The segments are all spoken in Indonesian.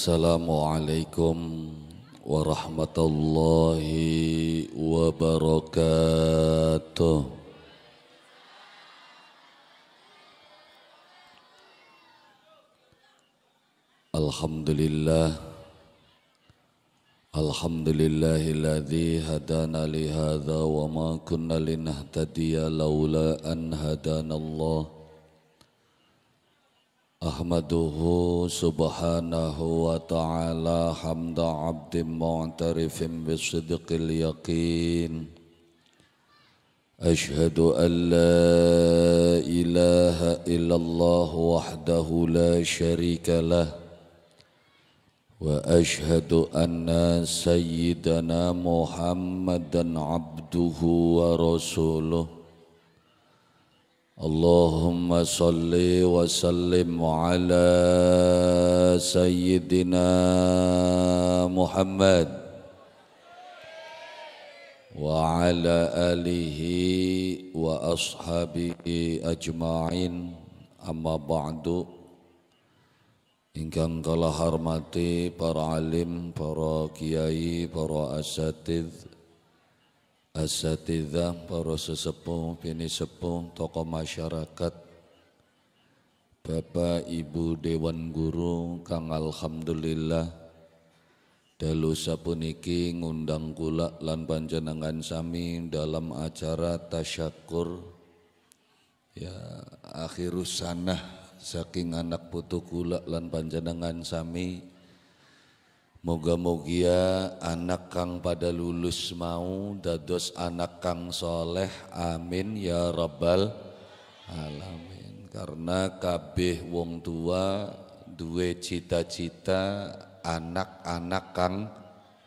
Assalamualaikum warahmatullahi wabarakatuh. Alhamdulillah Alhamdulillahilladzi hadana li hadza wa ma kunna linahtadiya laula an hadana Allah أحمده سبحانه وتعالى حمد عبد معترف بصدق اليقين. أشهد أن لا إله إلا الله وحده لا شريك له. وأشهد أن سيدنا محمدا عبده ورسوله. اللهم صل وسلم على سيدنا محمد وعلى آله وأصحابه أجمعين. أما بعد Ingkang kala hormati para alim, para kiai, para asatidz asatidzah, para sesepuh, bini sepuh, tokoh masyarakat, Bapak Ibu Dewan Guru kang alhamdulillah dalu sapuniki ngundang kula lan panjenengan sami dalam acara tasyakur ya akhirus sanah saking anak putu kula lan panjenengan sami Moga-mogia anak kang pada lulus mau dados anak kang soleh amin ya rabbal alamin. Karena kabeh wong tua duwe cita-cita anak-anak kang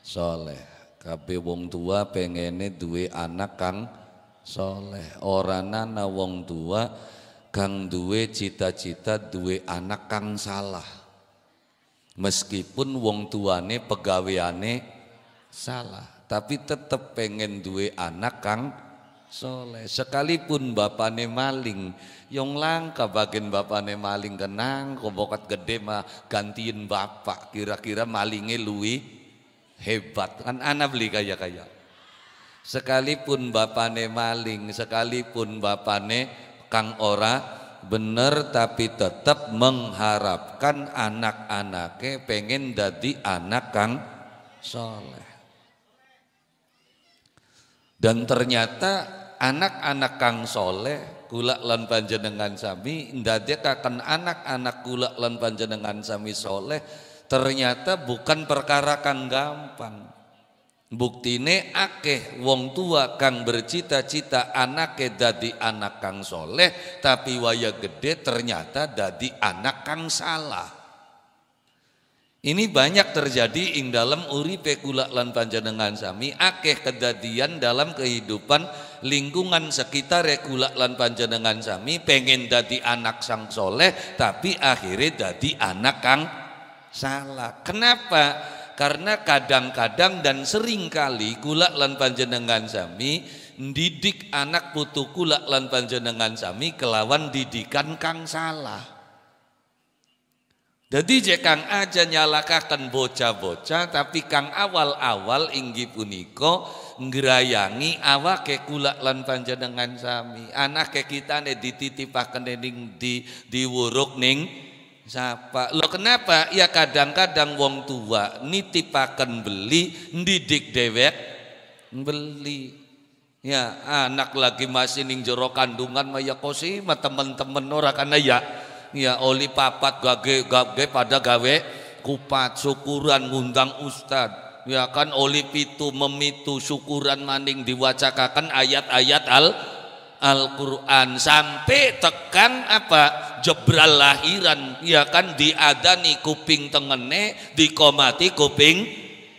soleh. Kabeh wong tua pengene duwe anak kang soleh. Orana wong tua kang duwe cita-cita duwe anak kang salah Meskipun wong tuane pegaweane salah, tapi tetep pengen duwe anak kang soleh. Sekalipun bapane maling, yang langka bagian bapane maling kenang, kobokat gede mah gantiin bapak. Kira-kira malingnya lui hebat. Kan anak beli kaya-kaya. Sekalipun bapane maling, sekalipun bapane kang ora bener tapi tetap mengharapkan anak-anaknya pengen jadi anak kang soleh. Dan ternyata anak-anak kang soleh kulak lan panjenengan sami ndadekaken anak-anak kulak lan panjenengan sami soleh ternyata bukan perkara kang gampang Buktine akeh wong tua kang bercita-cita anake dadi anak kang soleh tapi waya gede ternyata dadi anak kang salah. Ini banyak terjadi ing dalam uripe kula lan panjenengan sami akeh kedadian dalam kehidupan lingkungan sekitar kula lan panjenengan sami pengen dadi anak sang soleh tapi akhirnya dadi anak kang salah. Kenapa? Karena kadang-kadang dan sering kali kula lan panjenengan sami didik anak putu kula lan panjenengan sami kelawan didikan kang salah. Jadi je kang aja nyalakakan bocah-bocah tapi kang awal-awal inggi puniko ngerayangi awake kula lan panjenengan sami. Anak ke kita ne dititipaken ning di diwuruk ning Siapa? Lo kenapa? Ya kadang-kadang wong tua nitipakan beli, didik dewek beli. Ya anak lagi masih ning jero kandungan maya kosi ma temen-temen ora kana ya. Ya oli papat gage gage pada gawe kupat syukuran ngundang ustad. Ya kan oli pitu memitu syukuran maning diwacakakan ayat-ayat al Al-Quran sampai tekan apa? Jebral lahiran. Ya kan? Diadani kuping tengene dikomati kuping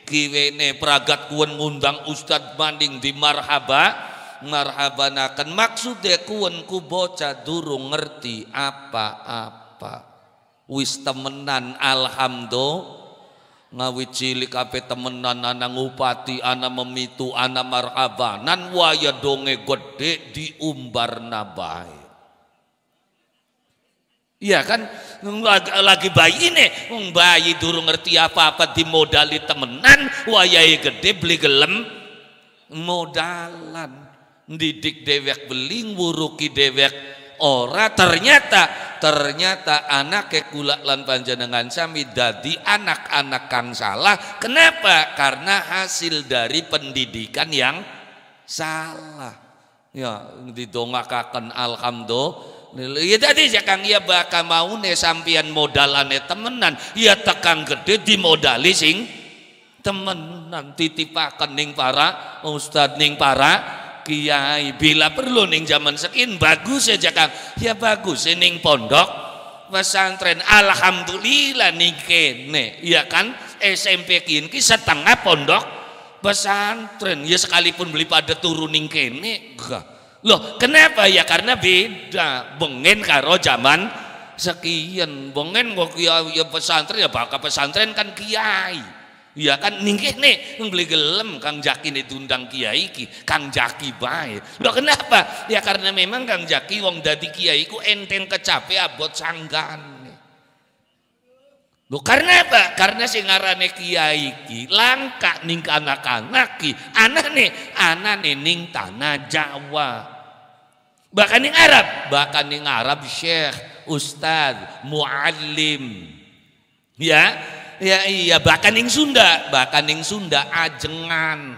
kiwene. Pragat kuen ngundang ustad banding di marhaba. Marhabanakan maksudnya kuen ku bocah durung ngerti apa-apa. Wis temenan alhamdulillah ngawi cilik ape temenan ana ngupati ana memitu ana marhabanan waya donge gede diumbar nabai Iya kan? Lagi bayi ini. Bayi durung ngerti apa-apa dimodali temenan. Wayai gede beli gelem. Modalan. Didik dewek beling wuruki dewek ora ternyata ternyata anak kula lan panjenengan sami dadi anak-anak kang salah. Kenapa? Karena hasil dari pendidikan yang salah. Ya didongakaken alhamdulillah. Ya tadi ya Kang ya bakal mau nih sampian modalane temenan, ya tekan gede dimodali sing temenan. Titipaken ning para ustad ning para kiai bila perlu ning zaman sekin bagus ya Kang ya bagus ning pondok pesantren alhamdulillah nih kene ya kan SMP kini setengah pondok pesantren ya sekalipun beli pada turun ning kene gak Loh, kenapa ya? Karena beda. Bengen karo zaman sekian. Bengen kok ya, ya pesantren ya bakal pesantren kan kiai. Ya kan ningkih nih beli gelem Kang Jaki nih diundang kiai ki Kang Jaki baik. Loh kenapa? Ya karena memang Kang Jaki wong dadi kiai ku enten kecape abot sanggan. Loh karena apa? Karena sing ngarane kiai ki langka ning anak-anak ki. Anak nih, anak nih ning tanah Jawa bahkan yang Arab bahkan yang Arab syekh ustad muallim ya ya iya bahkan yang Sunda bahkan yang Sunda ajengan.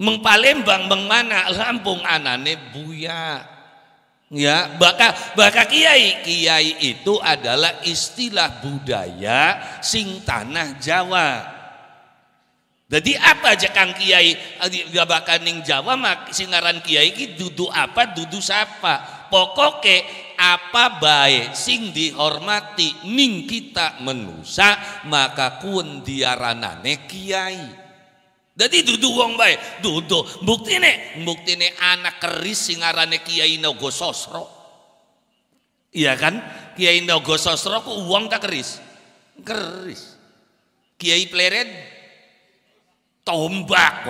Meng Palembang meng Lampung anane buya. Ya bahkan bahkan kiai. Kiai itu adalah istilah budaya sing tanah Jawa. Jadi apa aja kang kiai? Gabakan ning Jawa mak singaran kiai ki dudu apa dudu siapa pokoke apa baik sing dihormati? Ning kita menusa maka kun diaranane kiai. Jadi dudu wong baik dudu bukti nih bukti nih anak keris singarane kiai nogo sosro iya kan? Kiai nogo sosro ku uang tak keris? Keris. Kiai pleret tombak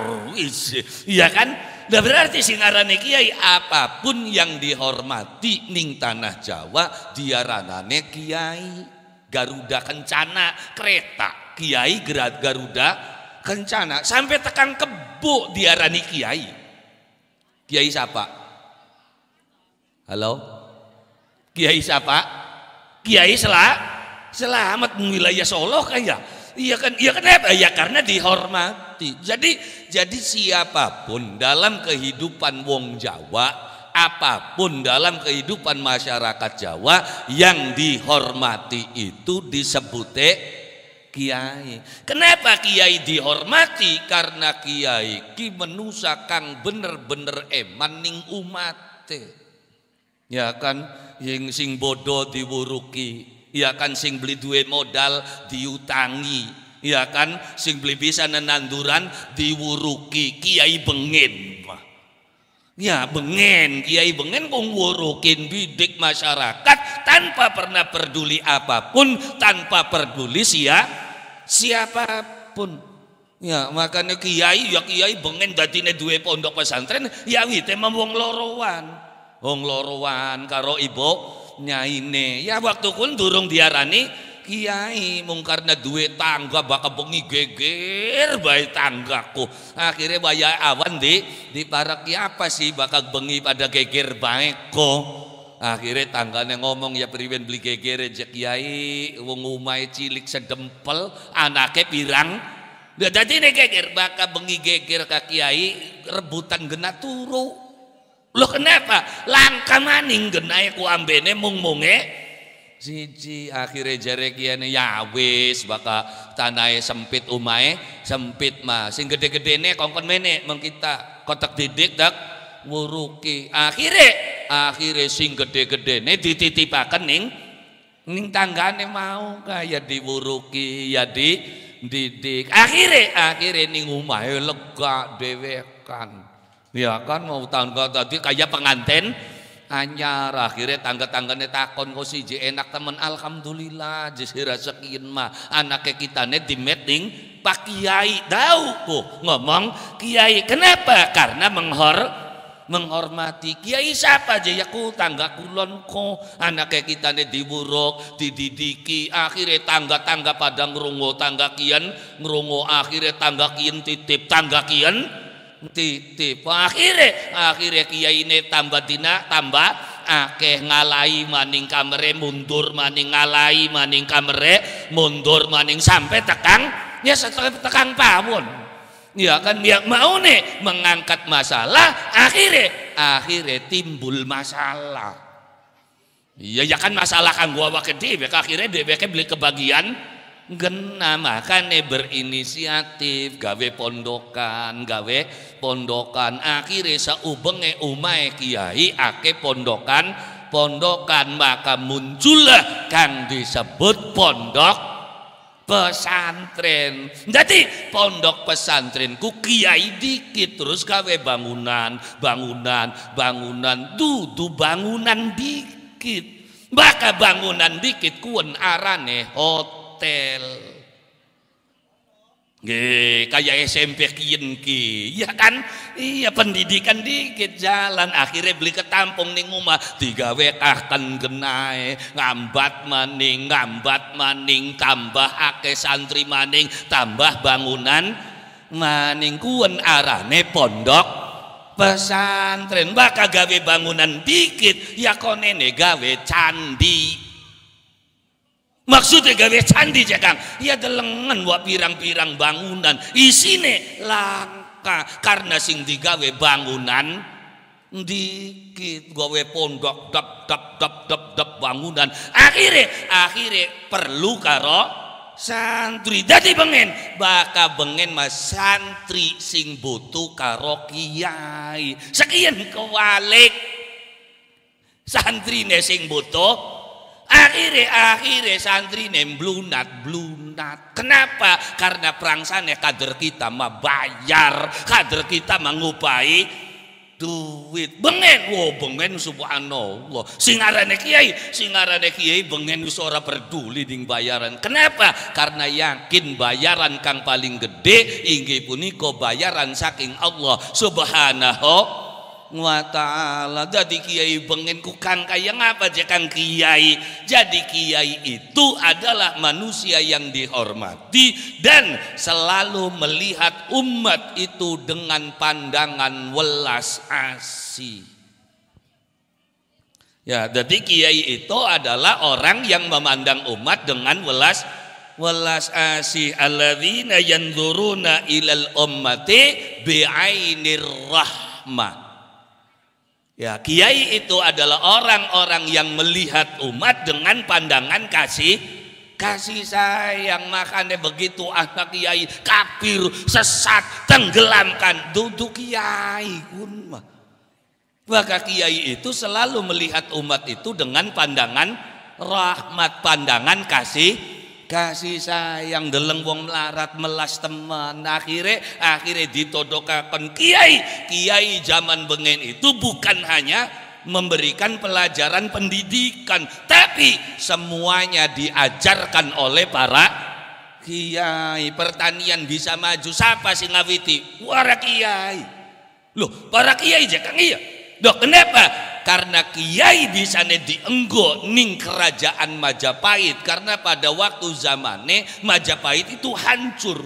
iya kan Nah berarti singarane kiai apa pun yang dihormati ning tanah Jawa diaranane kiai Garuda Kencana kereta kiai gerat Garuda Kencana sampai tekan kebo diarani kiai Kiai siapa? Halo? Kiai siapa? Kiai sel selamat wilayah Solo kan ya? Iya kan? Iya kenapa? Ya karena dihormat mati. Jadi jadi siapa pun dalam kehidupan wong Jawa, apa pun dalam kehidupan masyarakat Jawa yang dihormati itu disebut kiai. Kenapa kiai dihormati? Karena kiai ki menusa kang bener-bener eman ning umat. Ya kan yang sing bodoh diwuruki, ya kan sing beli duit modal diutangi, ya kan? Sing beli bisa nenanduran diwuruki kiai bengen ya bengen kiai bengen wurukin bidik masyarakat tanpa pernah peduli apa pun tanpa peduli sia siapa pun. Ya makanya kiai ya kiai bengen ne duwe pondok pesantren ya wite wong lorowan. Wong lorowan karo ibu nyaine. Ya waktu kun durung diarani kiai mung karena duit tangga bakal bengi geger bayi tanggaku. Akhirnya bayar awan di di para apa sih? Bakal bengi pada geger baik kok akhirnya tangganya ngomong ya priwen beli geger aja kiai. Wong umai cilik sedempel anaknya pirang. Jadi ini geger bakal bengi geger ke kiai rebutan gena turu. Lo kenapa? Langka maning genai ku ambene mung munge siji akhirnya jare kiane ya wis baka tanahnya sempit umae sempit mah sing gede-gedene kongkon mene meng kita kotak didik dak wuruki. Akhirnya akhirnya sing gede-gedene dititipaken ning ning tanggane mau kaya diwuruki ya di didik akhirnya akhirnya ning umahe lega dewekan ya kan mau tangga tadi kayak pengantin anyar akhirnya tangga-tangganya takon kok siji enak temen. Alhamdulillah jisira sekian mah. Anaknya kita nih di meeting pak kiai tahu kok ngomong kiai kenapa? Karena menghor menghormati. Kiai siapa aja ya ku tangga kulon ko anaknya kita nih diburuk dididiki. Akhirnya tangga-tangga pada ngerungo tangga kian ngerungo akhirnya tangga kian titip. Tangga kian titip akhirnya akhirnya kiai ini tambah dina tambah akeh ngalai maning kamere mundur maning ngalai maning kamere mundur maning sampai tekang ya setelah tekang pawon ya kan yang mau nih mengangkat masalah akhirnya akhirnya timbul masalah. Iya ya kan masalah kan gua pakai dia akhirnya dia beli kebagian gena makanya berinisiatif gawe pondokan gawe pondokan akhirnya saubenge umai kiai ake pondokan pondokan maka muncullah kang disebut pondok pesantren. Jadi pondok pesantrenku kiai dikit terus gawe bangunan, bangunan, bangunan, dudu bangunan dikit. Maka bangunan dikit kuen arane hotel. Ge, kayak SMP kian ki, ya kan? Iya pendidikan dikit jalan, akhirnya beli ketampung ning rumah, digawe kahkan genai, ngambat maning, ngambat maning, tambah ake santri maning, tambah bangunan maning. Kuen arane pondok pesantren, bakal gawe bangunan dikit, ya konene gawe candi Maksudnya gawe candi ya Kang. Ya delengan wa pirang-pirang bangunan. Isine langka. Karena sing digawe bangunan dikit gawe pondok dap dap dap dap dap bangunan. Akhirnya akhirnya perlu karo santri. Jadi bengen baka bengen mas santri sing butuh karo kiai. Sekian kewalik. Santri sing butuh Akhirnya, akhirnya santri nem blunat, blunat. Kenapa? Karena perangsane kader kita mah bayar, kader kita mengupai duit. Bengen, wow bengen subhanallah. Singarane kiai, singarane kiai bengen suara peduli ding bayaran. Kenapa? Karena yakin bayaran kang paling gede inggih punika bayaran saking Allah Subhanahu wa ta'ala. Jadi kiai bengen ku kang kaya ngapa aja kang kiai? Jadi kiai itu adalah manusia yang dihormati dan selalu melihat umat itu dengan pandangan welas asih ya jadi kiai itu adalah orang yang memandang umat dengan welas welas asih alladzina yanzuruna ilal ummati bi'ainir rahmah Ya, kiai itu adalah orang-orang yang melihat umat dengan pandangan kasih kasih sayang. Makanya begitu anak kiai kafir sesat tenggelamkan duduk kiai kun maka kiai itu selalu melihat umat itu dengan pandangan rahmat pandangan kasih kasih sayang deleng wong melarat melas teman. Akhirnya akhirnya ditodokakan kiai. Kiai zaman bengen itu bukan hanya memberikan pelajaran pendidikan tapi semuanya diajarkan oleh para kiai. Pertanian bisa maju siapa sih ngawiti? Para kiai. Loh para kiai jangan iya? Dok kenapa karena kiai di sana dienggo ning kerajaan Majapahit karena pada waktu zamannya Majapahit itu hancur.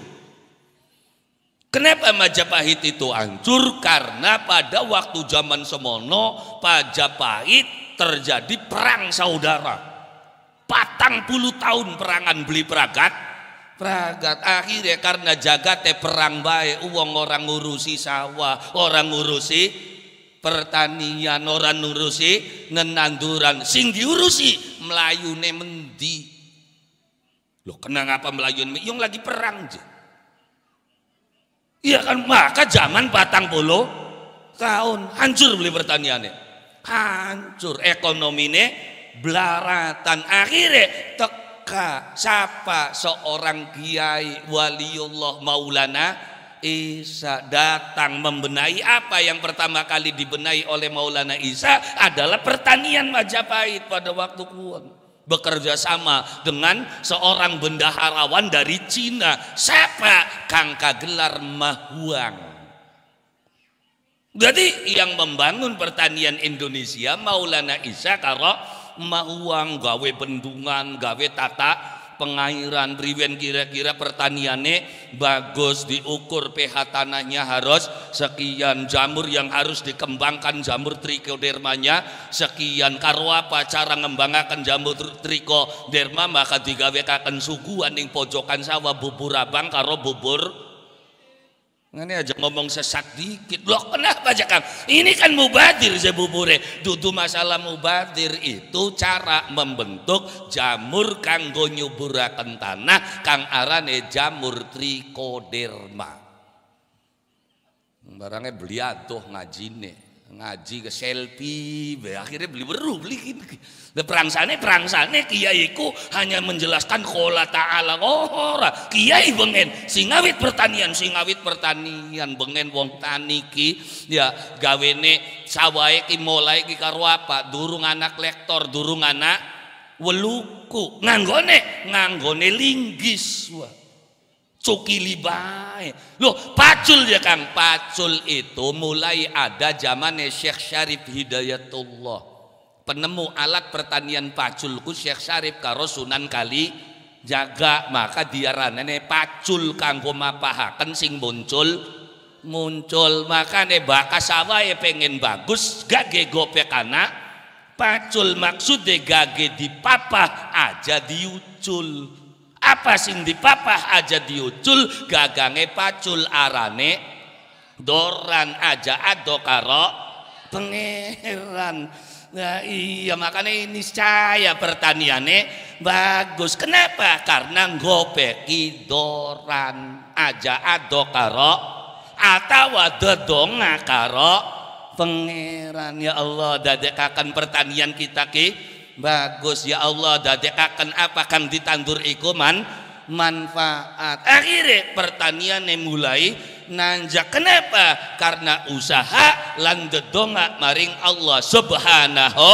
Kenapa Majapahit itu hancur? Karena pada waktu zaman semono Majapahit terjadi perang saudara. Patang puluh tahun perangan beli peragat Pragat akhirnya karena jagate perang baik uang orang ngurusi sawah orang ngurusi pertanian orang nurusi ngenanduran sing diurusi melayune mendi. Lo kenang apa melayune yang lagi perang je iya kan maka zaman patang puluh tahun hancur beli pertaniannya hancur ekonominya belaratan akhirnya teka siapa seorang kiai waliullah maulana Isa datang membenahi apa yang pertama kali dibenahi oleh Maulana Isa adalah pertanian Majapahit pada waktu kuon bekerja sama dengan seorang bendaharawan dari Cina. Siapa? Kang Kagelar Mahuang. Jadi yang membangun pertanian Indonesia Maulana Isa karo mauang gawe bendungan, gawe tata pengairan briwen kira-kira pertaniannya bagus diukur pH tanahnya harus sekian jamur yang harus dikembangkan jamur trikodermanya sekian karo apa cara ngembangkan jamur trikoderma maka digawekaken suguhan ning pojokan sawah bubur abang karo bubur ini aja ngomong sesat dikit. Loh kenapa aja Kang? Ini kan mubadir bubure. Dudu masalah mubadir itu cara membentuk jamur kanggo nyuburaken tanah kang arane jamur trikoderma. Barangnya beli aduh ngajine ngaji ke selfie akhirnya beli beru beli the perangsane perangsane kiaiku hanya menjelaskan kola ta'ala. Oh kiai bengen singawit pertanian singawit pertanian. Bengen wong tani ki ya gawene sawai ki mulai ki karo apa? Durung anak lektor durung anak weluku. Nganggone nganggone linggis wah cukili bae. Loh, pacul ya Kang, pacul itu mulai ada zaman Syekh Syarif Hidayatullah. Penemu alat pertanian paculku Syekh Syarif karo Sunan Kali jaga maka diaranane pacul kanggo mapahaken sing muncul muncul makane bakas ya pengen bagus gak gopek anak pacul maksudnya gage dipapah aja diucul apa sing dipapah aja diucul gagange pacul arane doran aja ado karo pangeran Nah iya makanya ini saya pertaniannya bagus. Kenapa? Karena ngopeki doran aja ado karo atau dedonga karo pangeran ya Allah dadekakan pertanian kita ki bagus ya Allah dadekaken apa kang ditandur iku man manfaat. Akhirnya pertanian yang mulai nanjak. Kenapa? Karena usaha lan dedonga maring Allah subhanahu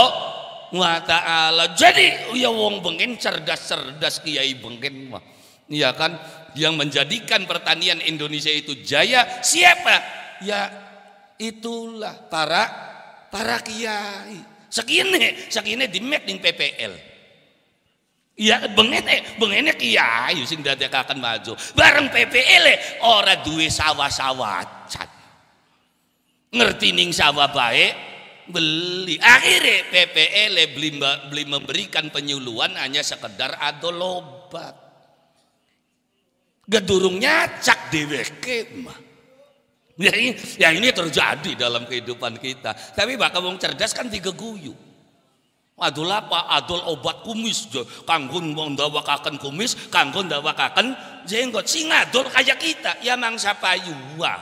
wa ta'ala. Jadi ya wong bengen cerdas-cerdas kiai bengen mah iya kan? Yang menjadikan pertanian Indonesia itu jaya siapa? Ya itulah para para kiai Sekine, sekine di mek ning PPL. Iya bengene, bengene kiai sing dadekaken maju. Bareng PPL e, ora duwe sawah-sawacan. Ngerti ning sawah baik beli. Akhirnya PPL e beli, beli memberikan penyuluhan hanya sekedar adol obat. Gedurungnya cak deweke mah. Ya ini, ya ini terjadi dalam kehidupan kita. Tapi bakal wong cerdas kan tiga guyu. Adul apa? Adul obat kumis. Kanggun wong dawakaken kumis, kanggun dawakaken jenggot. Sing adul kayak kita, ya mangsa payua.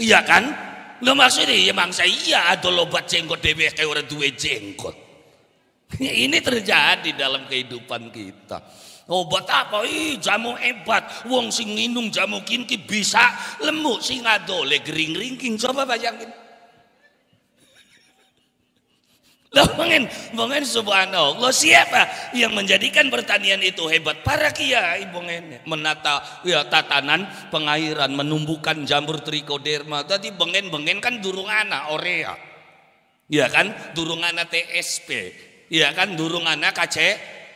Iya kan? Lo maksudnya ya mangsa iya adul obat jenggot dewe kayak orang dua jenggot. Ini terjadi dalam kehidupan kita. Obat apa? Ih, jamu hebat. Wong sing minum jamu kinki bisa lemu sing adole gering ringking. Coba bayangin. Loh, mengen, mengen subhanallah siapa yang menjadikan pertanian itu hebat? Para kiai mengen menata ya tatanan pengairan, menumbuhkan jamur trikoderma. Tadi bengen bengen kan durung anak orea, ya kan durung anak TSP, ya kan durung anak KC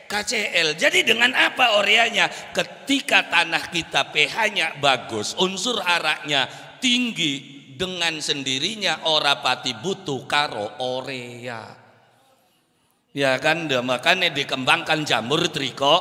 KCL. Jadi dengan apa oreanya? Ketika tanah kita pH-nya bagus, unsur haraknya tinggi, dengan sendirinya ora pati butuh karo orea. Ya kan, makanya dikembangkan jamur triko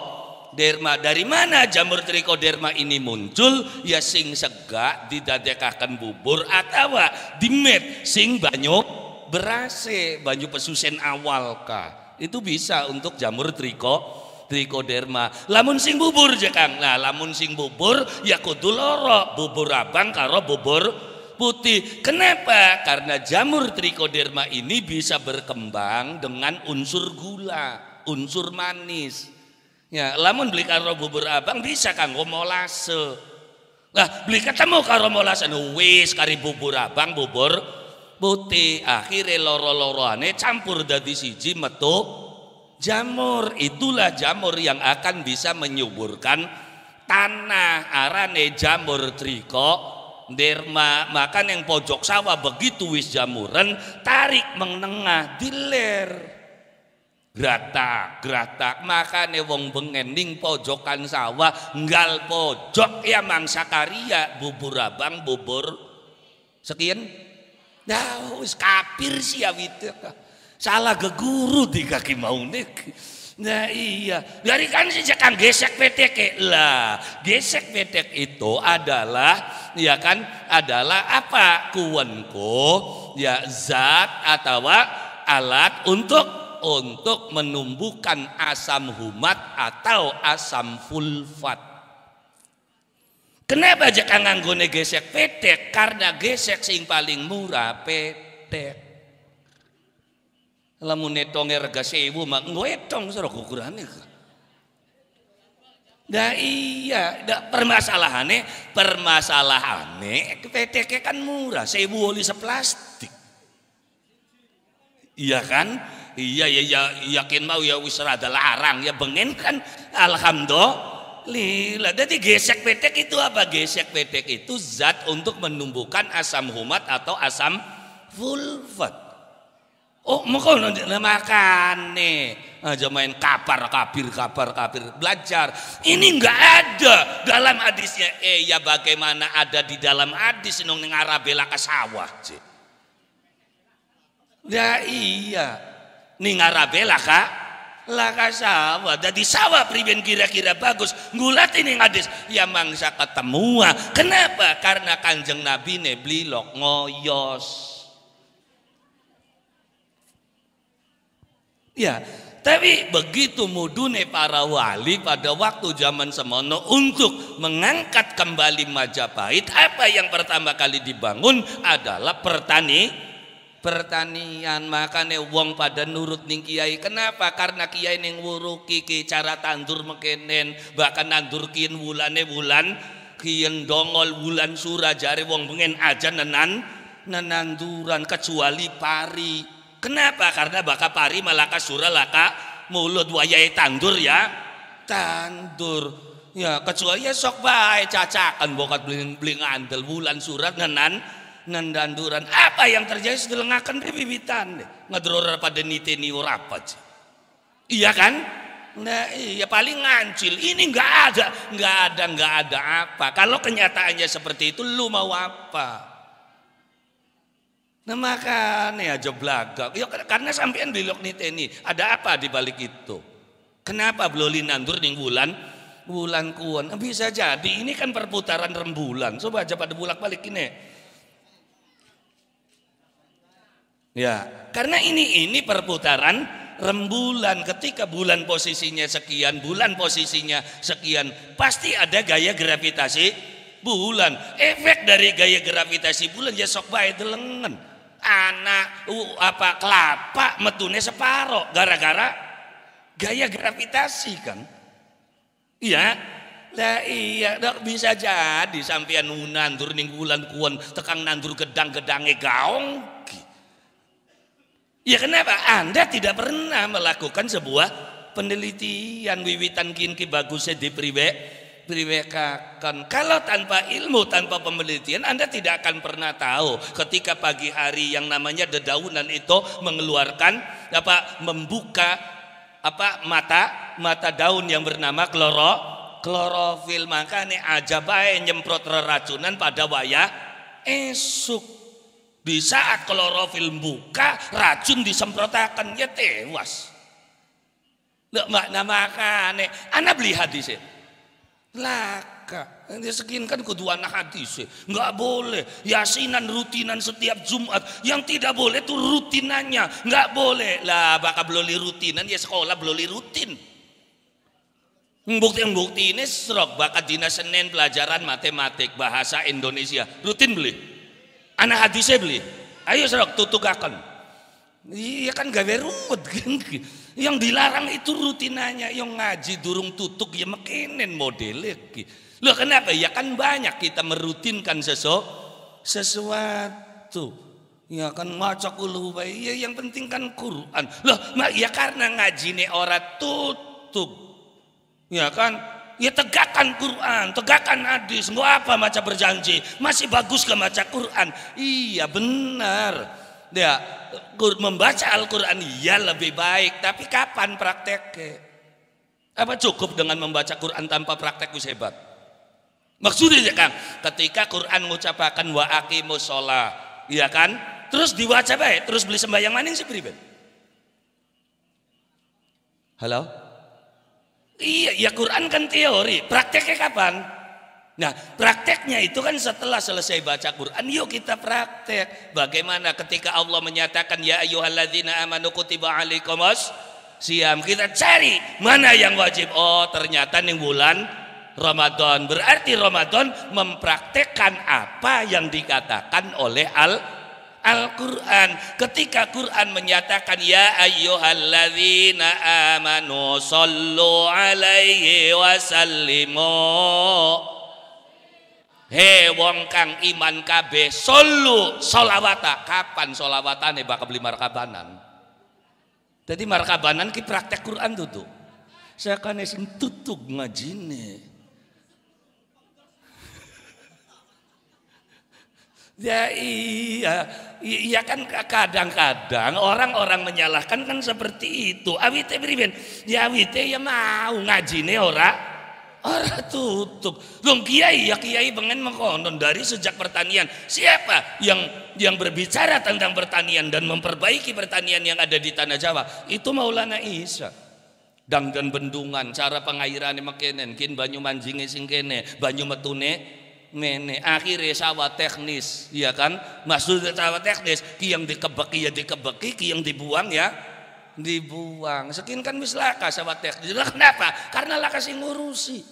derma. Dari mana jamur triko derma ini muncul? Ya sing segak didadekakan bubur atau dimet sing banyu berase, banyu pesusen awal kah itu bisa untuk jamur triko trikoderma. Lamun sing bubur je Kang. Nah lamun sing bubur ya kudu loro. Bubur abang karo bubur putih. Kenapa? Karena jamur trikoderma ini bisa berkembang dengan unsur gula unsur manis. Ya lamun beli karo bubur abang bisa kanggo molase lah beli ketemu karo molase wis kari bubur abang bubur putih. Akhirnya loro-loroane campur dadi siji metu jamur. Itulah jamur yang akan bisa menyuburkan tanah. Arane jamur triko derma makan yang pojok sawah begitu wis jamuran tarik menengah diler gratak gratak. Makane wong bengen ning pojokan sawah nggal pojok. Ya mangsa karya bubur abang bubur. Sekian nah wis kapir sih ya salah geguru di kaki mau nek Nah iya, dari kan sejak kan gesek petek lah. Gesek petek itu adalah ya kan adalah apa? Kuwenku ya zat atau alat untuk untuk menumbuhkan asam humat atau asam fulfat. Kenapa aja nganggone gesek petek? Karena gesek sing paling murah petek lamun netonge rega sewu mak ngwetong sira ukurane Nah iya, da, permasalahannya, permasalahannya PTK kan murah, sewu oli seplastik. Iya kan? Iya, iya, iya, yakin mau ya wis rada larang ya bengen kan alhamdulillah. Jadi gesek petek itu apa? Gesek petek itu zat untuk menumbuhkan asam humat atau asam fulfat. Oh, mau makan nih. Aja main kapar kapir kapar kapir. Belajar. Ini nggak ada dalam hadisnya. Eh ya bagaimana ada di dalam hadis nong neng Arabela ke sawah ya iya. Ning Arabela kak laka sawah. Jadi sawah priben kira-kira bagus. Ngulat ini hadis ya mangsa ketemu kenapa? Karena kanjeng nabi ne blilok ngoyos. Ya, tapi begitu mudune para wali pada waktu zaman semono untuk mengangkat kembali Majapahit, apa yang pertama kali dibangun adalah pertani pertanian makanya wong pada nurut ning kiai. Kenapa? Karena kiai ning wuruki ki cara tandur mekenen bahkan nandur kian wulane wulan kian dongol wulan surah jari wong pengen aja nenan nenanduran kecuali pari. Kenapa? Karena baka pari malaka surah laka mulut wayai tandur ya. Tandur. Ya kecuali ya sok bae cacakan bokat bling bling andel bulan surat nenan nendanduran apa yang terjadi sedelengakan bibitan ngedror pada nite ni apa iya kan nah iya paling ngancil ini nggak ada nggak ada nggak ada apa kalau kenyataannya seperti itu lu mau apa Nah makanya aja belagak. Ya karena sampean bilok teni. Ada apa di balik itu? Kenapa beloli nandur ning bulan? Bulan kuon. Bisa jadi ini kan perputaran rembulan. Coba aja pada bulak balik ini. Ya, karena ini ini perputaran rembulan. Ketika bulan posisinya sekian, bulan posisinya sekian, pasti ada gaya gravitasi bulan. Efek dari gaya gravitasi bulan ya sok bae delengen. Anak uh, apa kelapa metune separo. Gara-gara gaya gravitasi kan iya. Lah iya dok bisa jadi sampean nandur ning bulan kuon tekang nandur gedang-gedange gaong ya kenapa? Anda tidak pernah melakukan sebuah penelitian wiwitan kinki bagusnya di priwe diwekakan. Kalau tanpa ilmu, tanpa penelitian, Anda tidak akan pernah tahu ketika pagi hari yang namanya dedaunan itu mengeluarkan apa membuka apa mata mata daun yang bernama kloro klorofil. Makanya aja baik nyemprot reracunan pada wayah esuk di saat klorofil buka racun disemprotakan ya tewas Nah, makanya anak beli hadisnya Laka. Yang sekian kan kudu anak hadis. Nggak boleh. Yasinan rutinan setiap Jumat. Yang tidak boleh itu rutinannya. Nggak boleh. Lah bakal beloli rutinan ya sekolah beloli rutin. Bukti bukti ini serok bakat dinas Senin pelajaran matematik bahasa Indonesia rutin beli. Anak hadisnya beli. Ayo serok tutukakan. Iya kan gawe kan. Yang dilarang itu rutinanya, yang ngaji durung tutup ya mekenen modelnya. Loh kenapa? Ya kan banyak kita merutinkan sesu, sesuatu. Ya kan ngocok ulu ya yang penting kan Quran. Loh ya karena ngaji nih orang tutup. Ya kan Ya tegakkan Quran, tegakkan hadis. Nggak apa maca berjanji. Masih bagus ke maca Quran. Iya benar. Ya, membaca Al-Quran ya lebih baik. Tapi kapan prakteknya? Apa cukup dengan membaca Quran tanpa praktek hebat? Maksudnya ya Kang, ketika Quran mengucapkan wa aqimus sholat, iya kan? Terus dibaca baik, terus beli sembahyang maning sih pribadi. Halo? Iya, ya Quran kan teori. Prakteknya kapan? Nah, prakteknya itu kan setelah selesai baca Quran, yuk kita praktek. Bagaimana ketika Allah menyatakan ya ayyuhalladzina amanu kutiba alaikumus siam. Kita cari mana yang wajib. Oh, ternyata nih bulan Ramadan. Berarti Ramadan mempraktekkan apa yang dikatakan oleh Al Al-Quran. Ketika Quran menyatakan ya ayyuhalladzina amanu sallu alaihi wasallimu. He wong kang iman kabeh sallu solawata kapan solawatane bakal beli markabanan? Jadi markabanan ki praktek Quran tuh saya kan sing tutup ngajine. Ya iya, iya kan kadang-kadang orang-orang menyalahkan kan seperti itu. Awite beriben, ya awite ya mau ngaji nih ora ora tutup. Dong kiai ya kiai pengen mengkonon dari sejak pertanian. Siapa yang yang berbicara tentang pertanian dan memperbaiki pertanian yang ada di tanah Jawa? Itu Maulana Isa. Dang dan bendungan, cara pengairan makenen, kin banyu manjinge sing kene, banyu metune mene akhirnya sawah teknis ya kan? Maksudnya sawah teknis ki yang dikebeki ya dikebeki ki yang dibuang ya? Dibuang. Sekian kan wis laka sawah teknis. Lah kenapa? Karena laka sing ngurusi.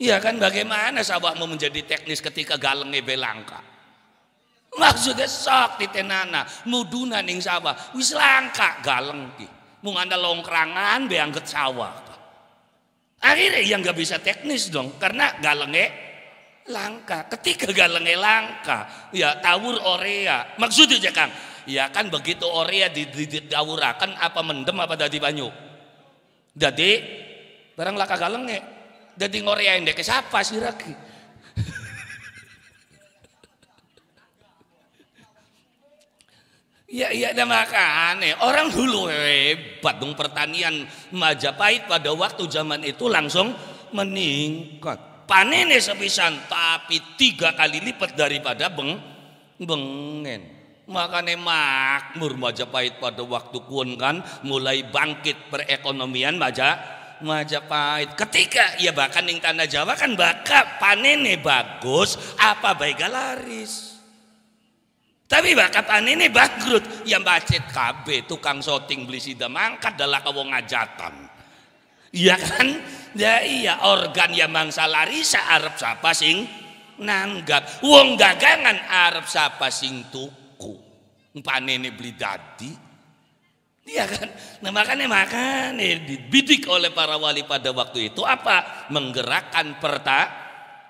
Iya kan? Bagaimana sawahmu menjadi teknis ketika galengnya belangka? Maksudnya sok di tenana muduna ning sawah. Wis langka galeng ki. Mung anda longkrangan beangget sawah Akhirnya yang nggak bisa teknis dong, karena galengnya langka. Ketika galengnya langka, ya tawur orea. Maksudnya ya Kang, ya kan begitu orea didawurakan apa mendem apa dadi banyu. Jadi barang laka galengnya, jadi ngorea yang dek siapa sih lagi? Ya iya ada makanya orang dulu hebat dong pertanian Majapahit pada waktu zaman itu langsung meningkat. Panennya sepisan tapi tiga kali lipat daripada beng bengen. Makanya makmur Majapahit pada waktu kuon kan mulai bangkit perekonomian Maja Majapahit. Ketika ya bahkan yang tanah Jawa kan bakal panennya bagus apa baik laris. Tapi bakat ini bangkrut yang bacet KB tukang shooting beli sida mangkat adalah kau ngajatan. Iya kan? Ya iya organ yang mangsa larisa Arab siapa sing nanggap. Wong dagangan Arab siapa sing tuku. Panene beli dadi. Iya kan? Nah makanya makanya dibidik oleh para wali pada waktu itu apa? Menggerakkan perta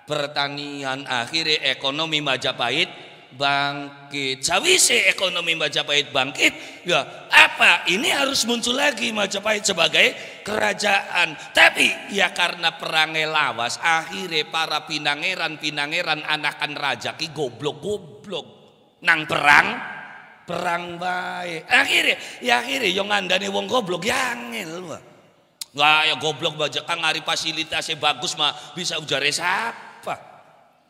pertanian akhirnya ekonomi Majapahit bangkit. Sawise ekonomi Majapahit bangkit, ya apa? Ini harus muncul lagi Majapahit sebagai kerajaan. Tapi ya karena perangai lawas, akhirnya para pinangeran-pinangeran anakan raja ki goblok-goblok nang perang perang baik. Akhirnya ya akhirnya yang ngandani wong goblok ya angel. Wah ya goblok kang hari fasilitasnya bagus mah bisa ujare siapa?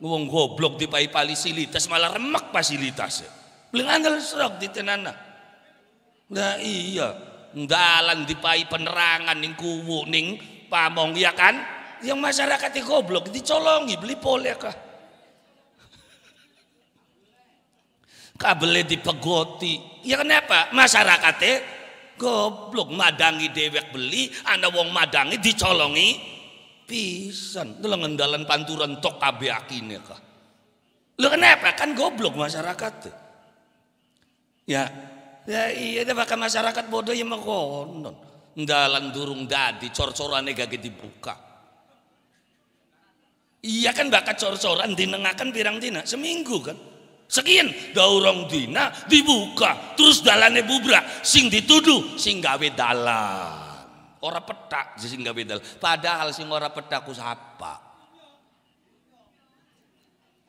Wong goblok di pai fasilitas malah remek fasilitas. Beling andal serok di tenana. Nah iya, dalan di pai penerangan ning kuwu ning pamong ya kan? Yang masyarakat goblok dicolongi beli pole kah? Kabelnya dipegoti. Ya kenapa? Masyarakatnya goblok madangi dewek beli, anda wong madangi dicolongi pisan. Itu ngendalan panturan tok kabeh akine kah lu kenapa kan goblok masyarakat. Ya ya iya bahkan masyarakat bodoh yang mengkonon. Ndalan durung dadi cor-corane gak dibuka. Iya kan bakat cor-coran dinengakan pirang dina? Seminggu kan? Sekian daurong dina dibuka terus dalane bubrak sing dituduh sing gawe dalan ora petak sing gawe dalan padahal sing ora petak ku sapa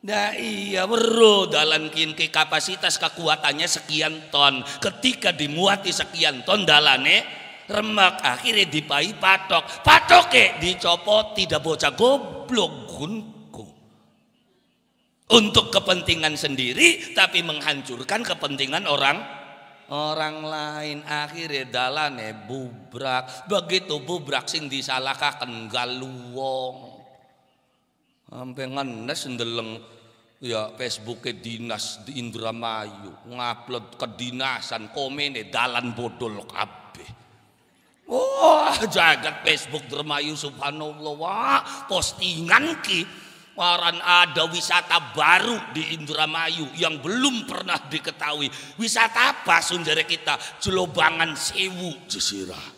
Nah iya weruh dalan ke kapasitas kekuatannya sekian ton. Ketika dimuati sekian ton dalane remak akhirnya dipai patok. Patok ke dicopot tidak bocah goblok gunku. Untuk kepentingan sendiri tapi menghancurkan kepentingan orang orang lain akhirnya dalane bubrak. Begitu bubrak sing disalahkan galuwong sampai ngenes ndeleng ya Facebooknya dinas di Indramayu ngupload kedinasan komene dalan bodol kabeh. Wah jagat Facebook Indramayu subhanallah. Wah postingan ki waran ada wisata baru di Indramayu yang belum pernah diketahui. Wisata apa sundere kita? Jelobangan Sewu. Jesirah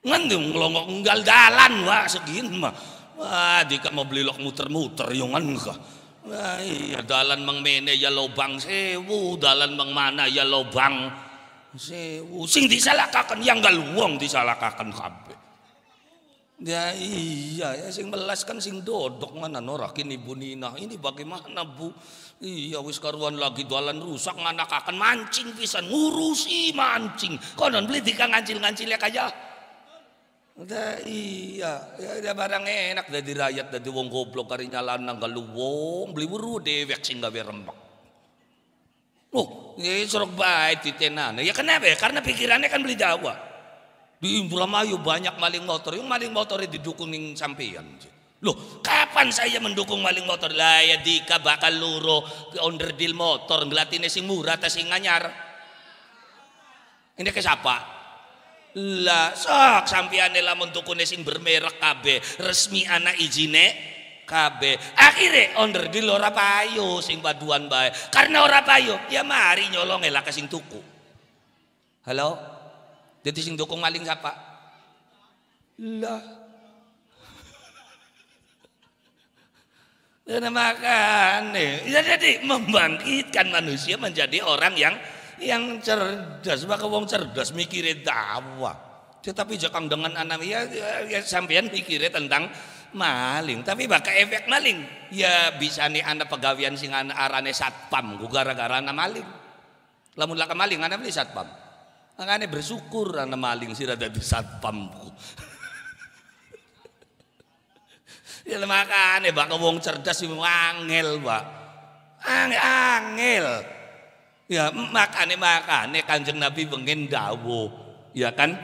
ngan ngelongok nggal dalan wah segini mah. Wah dika mau beli lok muter-muter yang ngan ka wah iya dalan mang mene ya lobang sewu dalan mang mana ya lobang sewu sing disalahkan yang gal wong disalahkan kabeh Ya iya ya sing melas kan sing dodok mana norak ini Bu Nina. Ini bagaimana Bu? Iya wis karuan lagi dalan rusak nganak akan mancing pisan ngurusi mancing. Konon beli dika ngancil-ngancil ya kaya. Udah iya, ya, ya barang enak dari rakyat dari wong goblok kari nyalan nang galuwong beli buru dewek sing gawe rembak. Oh, ini sorok baik di tenan. Ya kenapa ya? Karena pikirannya kan beli Jawa. Di Indramayu banyak maling motor. Yang maling motornya didukung sampeyan. Loh, kapan saya mendukung maling motor? Lah ya dika bakal luro ke onderdil motor ngelatine sing murah ta sing nganyar. Ini ke siapa? lah sok sampeyan lamun tukune sing bermerek kabeh resmi anak izine kabeh. Akhirnya onder di ora payu sing paduan bae. Karena ora payu ya mari nyolong lah sing tuku. Halo? Jadi sing tuku maling siapa lah. Dan makan ya jadi membangkitkan manusia menjadi orang yang yang cerdas. Maka wong cerdas mikirin dakwah tetapi jakang dengan anak ya, ya, ya sampean mikirnya tentang maling tapi bakal efek maling. Ya bisa nih anak pegawian sing anak arane satpam gue gara-gara anak maling. Lamun laka maling anak beli satpam. Makanya bersyukur anak maling sih ada di satpam. Ya makanya bakal wong cerdas sih angel pak. Angel angel. Ya makane makane kanjeng Nabi pengen dawo. Ya kan?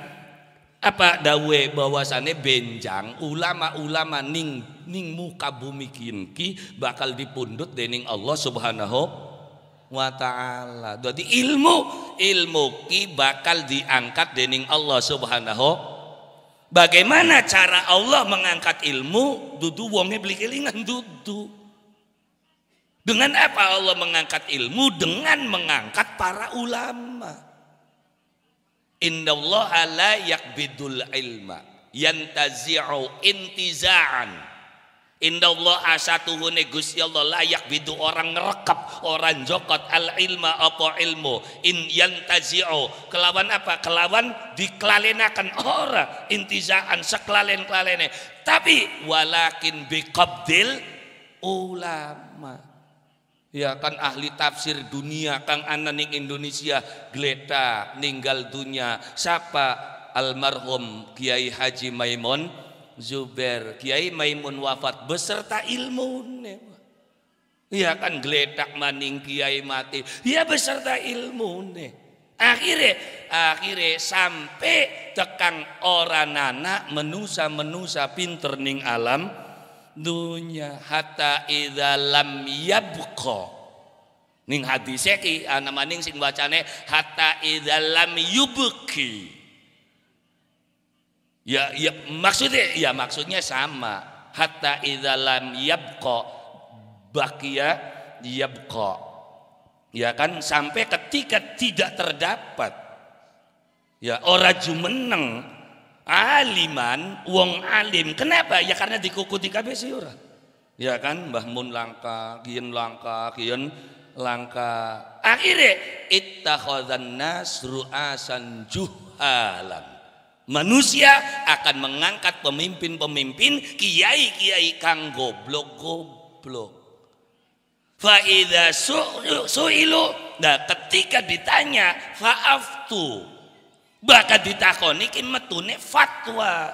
Apa dawe bahwasane benjang ulama-ulama ning ning muka bumi ki bakal dipundut dening Allah Subhanahu wa taala. Jadi ilmu ilmu ki bakal diangkat dening Allah Subhanahu Bagaimana cara Allah mengangkat ilmu? Dudu wonge beli kelingan dudu. Dengan apa Allah mengangkat ilmu? Dengan mengangkat para ulama. Allah la yakbidul ilma yantazi'u intiza'an. Allah asatuhune Gusti Allah layak bidu orang ngerekap orang jokot al ilma apa ilmu. In yantazi'u kelawan apa? Kelawan diklalenakan ora intizaan seklalen klalene tapi walakin biqabdil ulama ya kan ahli tafsir dunia kang ana ning Indonesia gleta ninggal dunia siapa? Almarhum Kiai Haji Maimun Zuber Kiai Maimun wafat beserta ilmu ya kan geletak maning Kiai mati. Ya beserta ilmu akhirnya akhirnya sampai tekan orang anak menusa menusa pinter ning alam dunya hatta idza lam yabqa. Ning hadis ki ana maning sing bacane hatta idza lam yubki ya ya maksudnya ya maksudnya sama. Hatta idza lam yabqa baqiya yabqa. Ya kan sampai ketika tidak terdapat ya ora jumeneng aliman wong alim. Kenapa? Ya karena dikukuti kabeh sih ora? Ya kan Mbah Mun langka kian langka kian langka. Akhirnya ittakhadhan nas ru'asan juhalan. Manusia akan mengangkat pemimpin-pemimpin kiai-kiai kang goblok-goblok. Faida su'ilu nah ketika ditanya fa'aftu bahkan ditakoni kin metune fatwa.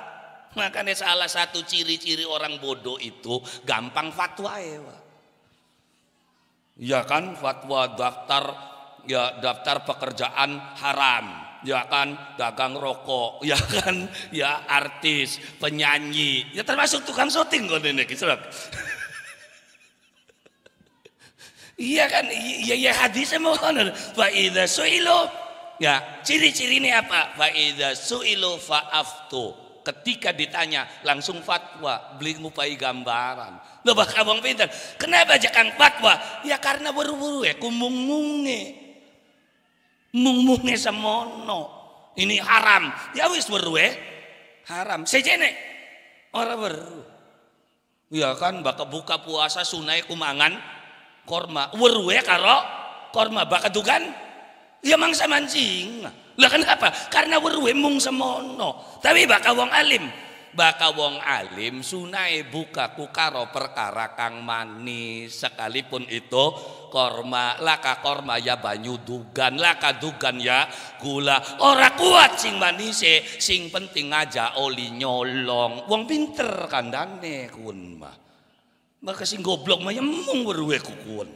Makanya salah satu ciri-ciri orang bodoh itu gampang fatwa ya ya kan fatwa daftar ya daftar pekerjaan haram. Ya kan dagang rokok. Ya kan ya artis penyanyi. Ya termasuk tukang syuting kok ini iya kan iya ya hadisnya mau fa idza su'ilu ya ciri-ciri ini apa fa idza su'ilu fa'aftu ketika ditanya langsung fatwa beli ngupai gambaran Lo bakal wong pinter. Kenapa kang fatwa? Ya karena buru-buru ya kumung-munge. Mung-munge semono. Ini haram. Ya wis weru ya. Haram. Sejene. Orang weru. Ya kan bakal buka puasa sunai kumangan korma. Weru ya karo korma bakal dukan. Ya mangsa mancing. Lah kenapa? Karena weru mung semono. Tapi bakal wong alim. Baka wong alim sunai buka kukaro perkara kang manis. Sekalipun itu korma laka korma ya banyu dugan laka dugan ya gula. Ora kuat sing manise sing penting aja oli nyolong. Wong pinter kandane kun mah. Maka sing goblok mah ya mung weruwe kukun.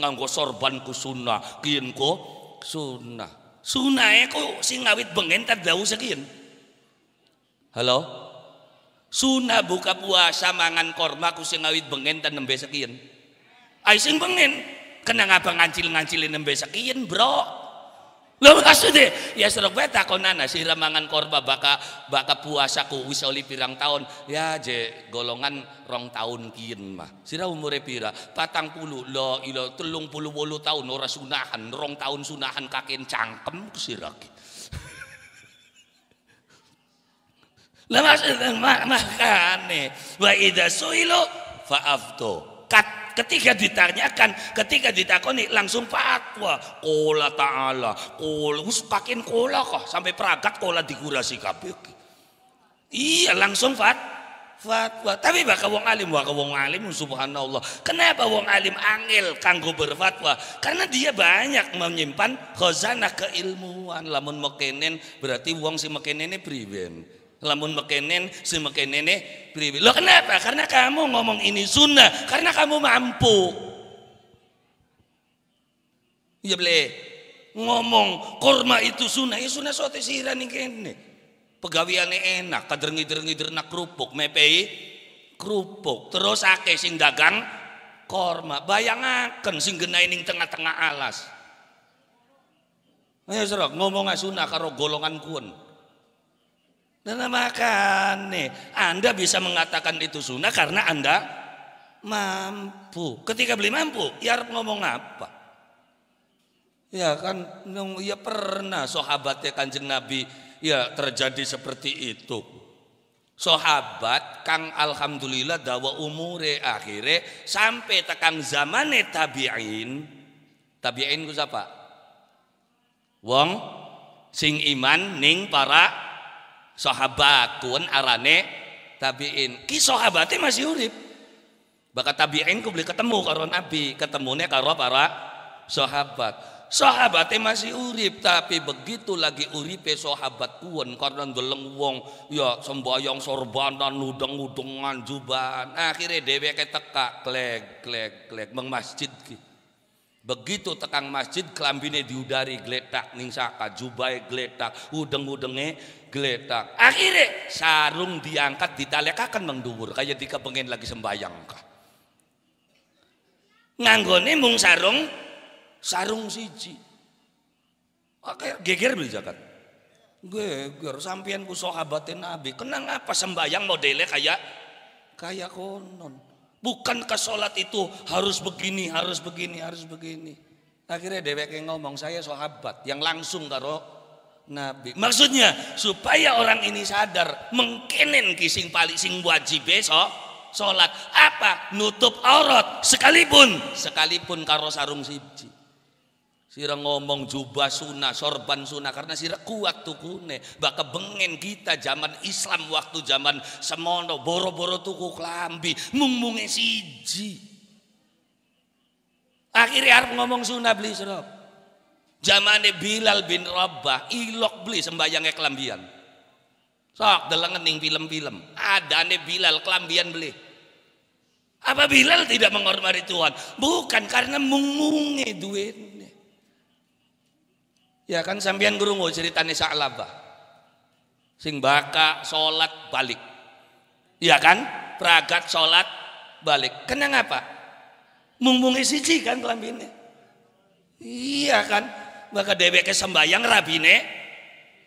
Nganggo sorban ku sunah. Kian ko sunah sunah ku sing ngawit bengen tak dau sekian halo Sunah buka puasa mangan korma ku sing ngawit bengen dan nembe sekian. Ai sing bengen kena ngapa ngancil-ngancilin nembe sekian, Bro. Lo maksudnya? Ya serok beta konana si mangan korma baka baka puasa ku wis oli pirang tahun. Ya je golongan rong tahun kian mah. Sira umure pira? Patang puluh. Lo ilo telung puluh bolu tahun. Ora sunahan. Rong tahun sunahan kakin cangkem sira Lah maksudnya makane. Wa idza suilu fa'aftu. Ketika ditanyakan, ketika ditakoni langsung fatwa. Kola ta'ala, kola wis pakin kola kok sampai peragat kola dikurasi kabeh. Iya langsung fat fatwa. Tapi bakal wong alim, bakal wong alim subhanallah. Kenapa wong alim angel kanggo berfatwa? Karena dia banyak menyimpan khazanah keilmuan. Lamun mekenen berarti wong si mekenen ini priben lamun mekenen si mekenene priwi lo kenapa? Karena kamu ngomong ini sunnah karena kamu mampu. Iya beli ngomong korma itu sunnah ya sunnah sote siran nih kene. Pegawiannya enak kader ngider ngider nak kerupuk mepei kerupuk. Terus ake sing dagang korma bayangaken sing genai ning tengah-tengah alas. Ayo serok ngomong sunnah karo golongan kun dan makan nih, Anda bisa mengatakan itu sunnah karena Anda mampu. Ketika beli mampu, ya harus ngomong apa? Ya kan, ya pernah sahabatnya kanjeng Nabi ya terjadi seperti itu. Sahabat kang alhamdulillah dawa umure akhirnya sampai tekan zamane tabi'in. Tabi'in ku siapa? Wong sing iman ning para sahabat kun arane tabiin. Ki sahabatnya masih urip. Bakat tabiin ku beli ketemu karo nabi ketemunya karo para sahabat. Sahabatnya masih urip tapi begitu lagi uripe sahabat kuon karena deleng wong ya sembayang sorbanan nudeng nudengan jubahan akhirnya dewe teka klek klek klek meng masjid ki. Begitu tekang masjid kelambine diudari gletak ning saka jubai gletak udeng-udenge gletak. Akhirnya sarung diangkat ditalekakan mengduwur kayak dika pengen lagi sembayang ka. Nganggone mung sarung sarung siji. Oke, geger beli zakat. Geger sampean ku sahabatin Nabi. Kenang apa sembayang modelnya kayak kayak konon. Bukankah sholat itu harus begini, harus begini, harus begini. Akhirnya dewek yang ngomong, saya sahabat yang langsung karo Nabi. Maksudnya supaya orang ini sadar mengkenen kising paling sing wajib besok sholat apa nutup aurat sekalipun sekalipun karo sarung siji Sira ngomong jubah sunnah, sorban sunnah karena sira kuat tukune. Baka bengen kita zaman Islam waktu zaman semono boro-boro tuku klambi, mung siji. Akhirnya harus ngomong sunnah beli serap. Zamane Bilal bin Rabah ilok beli sembayangnya kelambian. Sok delengen ning film-film. Adane Bilal kelambian beli. Apa Bilal tidak menghormati Tuhan? Bukan karena mungunge duit. Ya kan sampean krungu ceritane Sa'labah. Sing baka salat balik. Ya kan? Pragat salat balik. Kenang apa? Mungmungi siji kan kelambine. Iya kan? Maka dewek sembayang rabine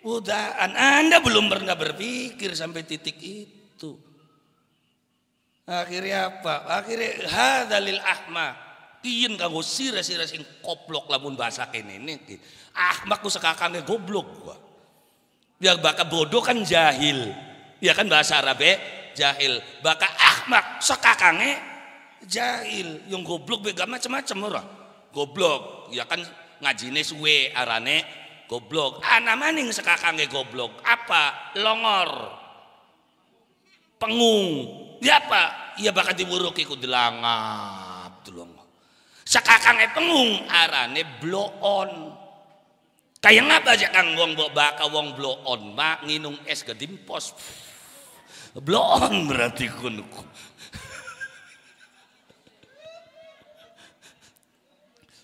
udahan. Anda belum pernah berpikir sampai titik itu. Akhirnya apa? Akhirnya hadalil ahma. Kian kanggo sira-sira sing koplok lamun bahasa kene niki ahmak ku sekakange goblok gua ya baka bodoh kan jahil ya kan bahasa Arab eh? jahil baka ahmak sekakange jahil yang goblok bega macam-macam ora goblok ya kan ngajine suwe arane goblok. Ana maning sekakange goblok. Apa? Longor. Pengung ya apa? Ya bakal diburuki ku dilangap tulung sakakange pengung arane blow on. Kayak ngapa aja kang wong mbok baka wong blow on? Mak nginung es ke dimpos. Blow on berarti kun.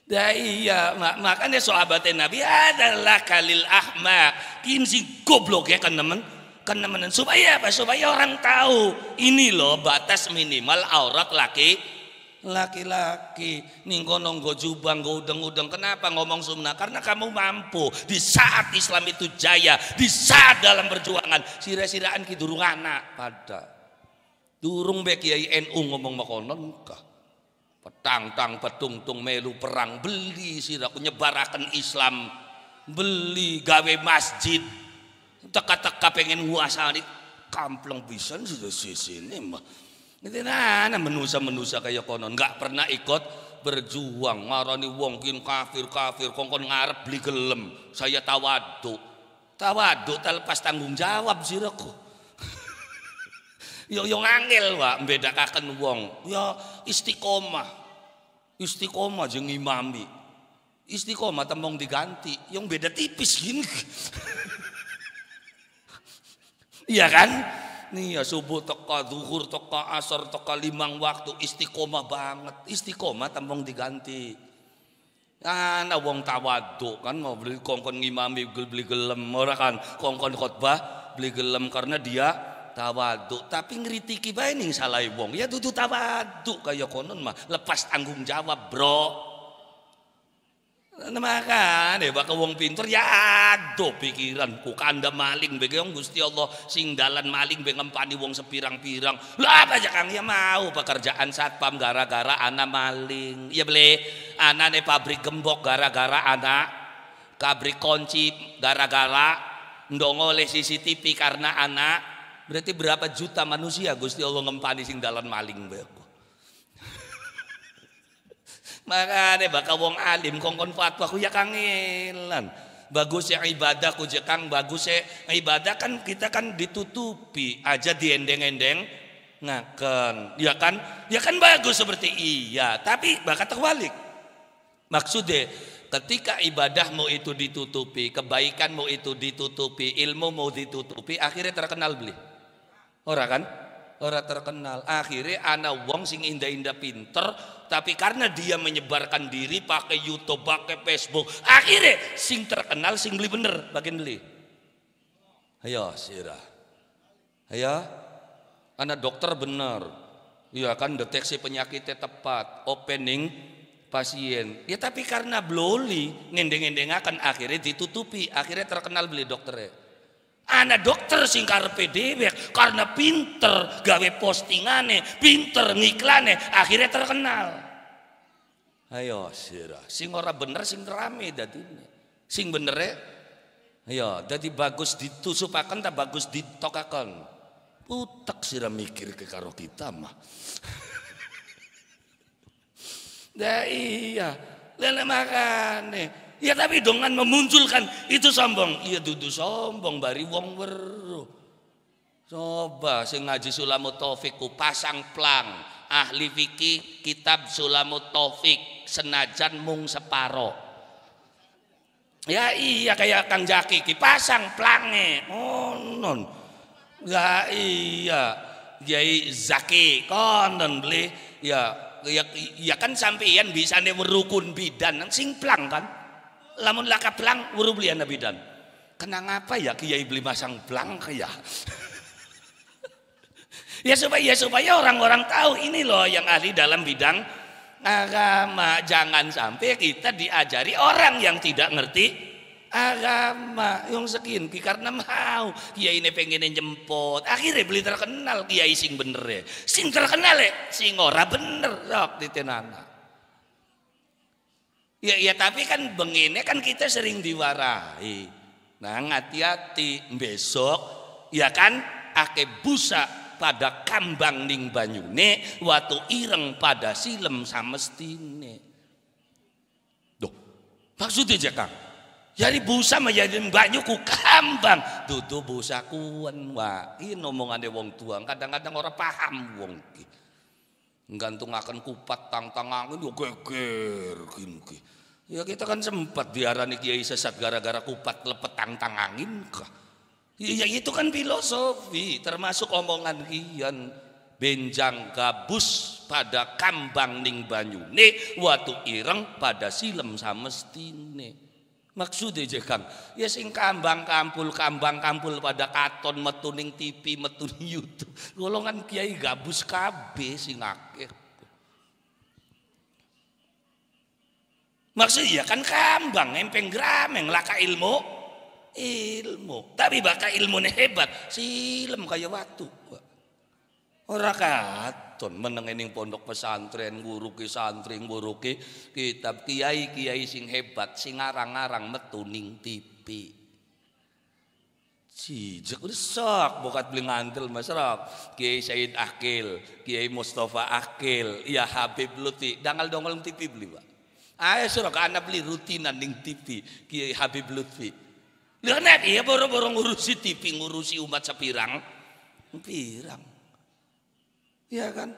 Dah iya, mak, makanya sahabatnya Nabi adalah kalil ahmak. Kini si goblok ya kan teman. Kan teman supaya apa? Supaya orang tahu ini loh batas minimal aurat laki laki-laki ningko nonggo jubang go udeng-udeng kenapa ngomong sunnah karena kamu mampu di saat Islam itu jaya di saat dalam perjuangan sira-siraan ki durung anak pada durung be kiai NU ngomong makonon kah petang-tang petung-tung melu perang beli siraku nyebarakan Islam. Beli gawe masjid. Teka-teka pengen nguasani. Kampleng bisa sudah sini mah. Nanti nana menusa-menusa kayak konon. Nggak pernah ikut berjuang. Marani wong kin kafir kafir kongkon ngarep beli gelem. Saya tawadu tawadu terlepas tanggung jawab siraku yo yo ngangil wa mbedakaken wong. Ya istiqomah. Istiqomah jeung imami. Istiqomah tembong diganti. Yang beda tipis gini iya kan? Nih ya subuh teka zuhur teka asar teka limang waktu. Istiqomah banget. Istiqomah tampung diganti. Nah, wong tawadu kan mau beli kongkon ngimami beli gelem. Ora kan? Kongkon khotbah beli gelem. Karena dia tawadu tapi ngeritiki bae ning salah wong. Ya dudu tawadu kaya konon mah. Lepas tanggung jawab bro. Maka deh bakal wong pinter ya ado pikiran ku kanda maling begitu Gusti Allah sing dalan maling be ngempani wong sepirang-pirang. Lah apa aja kang? Ya mau pekerjaan satpam gara-gara anak maling. Ya beli anak nih pabrik gembok gara-gara anak. Pabrik kunci gara-gara ndongole CCTV karena anak berarti berapa juta manusia Gusti Allah ngempani sing dalan maling begitu Makanya bakal wong alim kongkon fatwa ku ya kangelan. Bagus ya ibadah ku kang bagus ya ibadah kan kita kan ditutupi aja diendeng-endeng ngaken. Ya kan? Ya kan bagus seperti iya, tapi bakal terbalik. Maksudnya ketika ibadahmu itu ditutupi, kebaikanmu itu ditutupi, ilmu mau ditutupi, akhirnya terkenal beli. Orang kan? Orang terkenal. Akhirnya anak wong sing indah-indah pinter, tapi karena dia menyebarkan diri pakai YouTube, pakai Facebook, akhirnya sing terkenal sing beli bener, bagian beli. Ayo sirah. Ayo, anak dokter bener. Ya kan deteksi penyakitnya tepat, opening pasien. Ya tapi karena bloli, ngendeng-ngendeng akan akhirnya ditutupi, akhirnya terkenal beli dokternya. Anak dokter sing karepe dhewe karena pinter gawe postingane, pinter ngiklane, akhirnya terkenal. Ayo sira, sing ora bener sing rame dadine. Sing bener ya, ayo dadi bagus ditusupaken ta bagus ditokaken. Putek sira mikir ke karo kita mah Dah iya lele makane ya tapi dengan memunculkan itu sombong. Iya dudu sombong bari wong weruh. Coba sing ngaji sulamut taufik ku pasang plang. Ahli fikih kitab sulamut taufik senajan mung separo. Ya iya kayak Kang Jaki pasang plange. Oh non ya iya. Kiai Zaki konon beli. Ya ya, ya kan sampeyan bisa nih merukun bidan sing plang kan lamun laka plang weru beli bidan. Kenang apa ya kiai beli masang plang kaya ya? Supaya ya supaya orang-orang tahu ini loh yang ahli dalam bidang agama. Jangan sampai kita diajari orang yang tidak ngerti agama. Yang sekin karena mau. Kiai ini pengen jemput akhirnya beli terkenal kiai sing bener ya. Sing terkenal ya sing ora bener. Di tenana ya ya tapi kan begini kan kita sering diwarai nah hati-hati besok ya kan ake busa pada kambang ning banyune waktu ireng pada silem samestine Duh, maksudnya jakang jadi busa menjadi banyak ku kambang. Dudu busa kuan wah. Ini omongannya wong tua. Kadang-kadang orang paham wong. Gantung akan kupat tang tangan yo geger. Ya kita kan sempat diarani kiai sesat gara-gara kupat lepet tang tangangin kah. Ya, itu kan filosofi termasuk omongan kian benjang gabus pada kambang ning banyune watu ireng pada silem samestine Maksudnya aja Kang, ya sing kambang kampul kambang kampul pada katon metuning TV metuning YouTube. Golongan kiai gabus kabe sing akeh. Maksudnya ya kan kambang empeng grameng laka ilmu ilmu. Tapi baka ilmunya hebat, silem kayak waktu. Ora katon meneng ning pondok pesantren guru ki santri guru ki kitab kiai kiai sing hebat sing ngarang-ngarang metu ning TV. Cijek udah sok bokat beli ngantel mas Kiai Said Akil, Kiai Mustafa Akil, ya Habib Luti, dangal dongol TV beli pak. Ayo surak anak beli rutinan ning TV, Kiai Habib Lutfi. Lihat iya boro-boro ngurusi TV, ngurusi umat sepirang, pirang. Iya kan?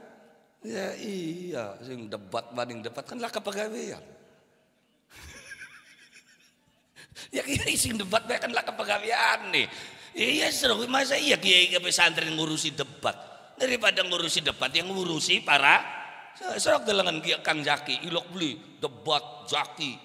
Ya iya, sing debat banding debat kan lah kepegawaian. ya kiai sing debat kan lah kepegawaian nih. Iya seru masa iya kiai ke pesantren ngurusi debat daripada ngurusi debat yang ngurusi para serok delengan Kang Jaki ilok beli debat Jaki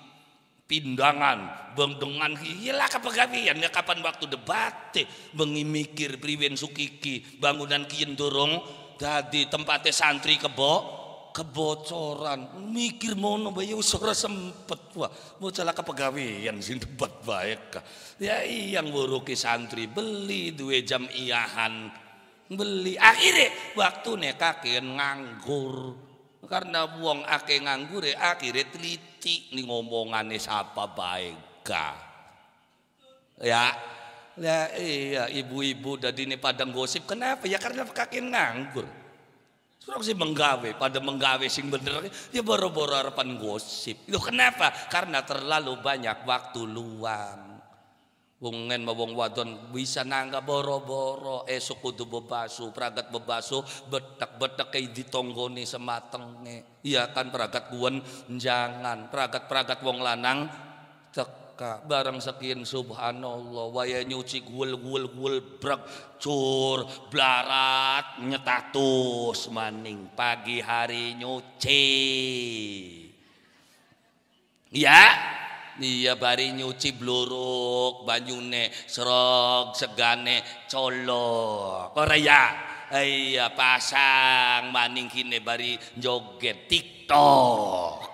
pindangan bengdengan iya lah kepegawaian ya kapan waktu debat bengi mikir priwen sukiki bangunan kian dorong Dadi tempatnya santri kebo kebocoran. Mikir mono bayi usara sempet wah. Mau celah kepegawaian sing debat baik ya yang buruki santri beli dua jam iyahan beli. Akhirnya waktu nih kakek nganggur karena buang ake nganggur ya akhirnya teliti nih ngomongannya siapa baik ya Ya iya ibu-ibu dari ini padang gosip kenapa? Ya karena kakek nganggur. Surang sih menggawe, pada menggawe sing bener, ya boro-boro harapan gosip. Itu kenapa? Karena terlalu banyak waktu luang. Wongen mawong wadon bisa nangga boro-boro. Esok kudu bebasu, pragat bebasu, betak-betak kayak ditonggoni sematenge. Iya kan pragat kuwen jangan, pragat-pragat wong lanang tek ka barang sekian subhanallah. Waya nyuci gul gul gul brak cur blarat nyetatus maning. Pagi hari nyuci. Ya iya bari nyuci bluruk banyune serog segane colok. Ora ya? Iya pasang maning kini bari joget tiktok.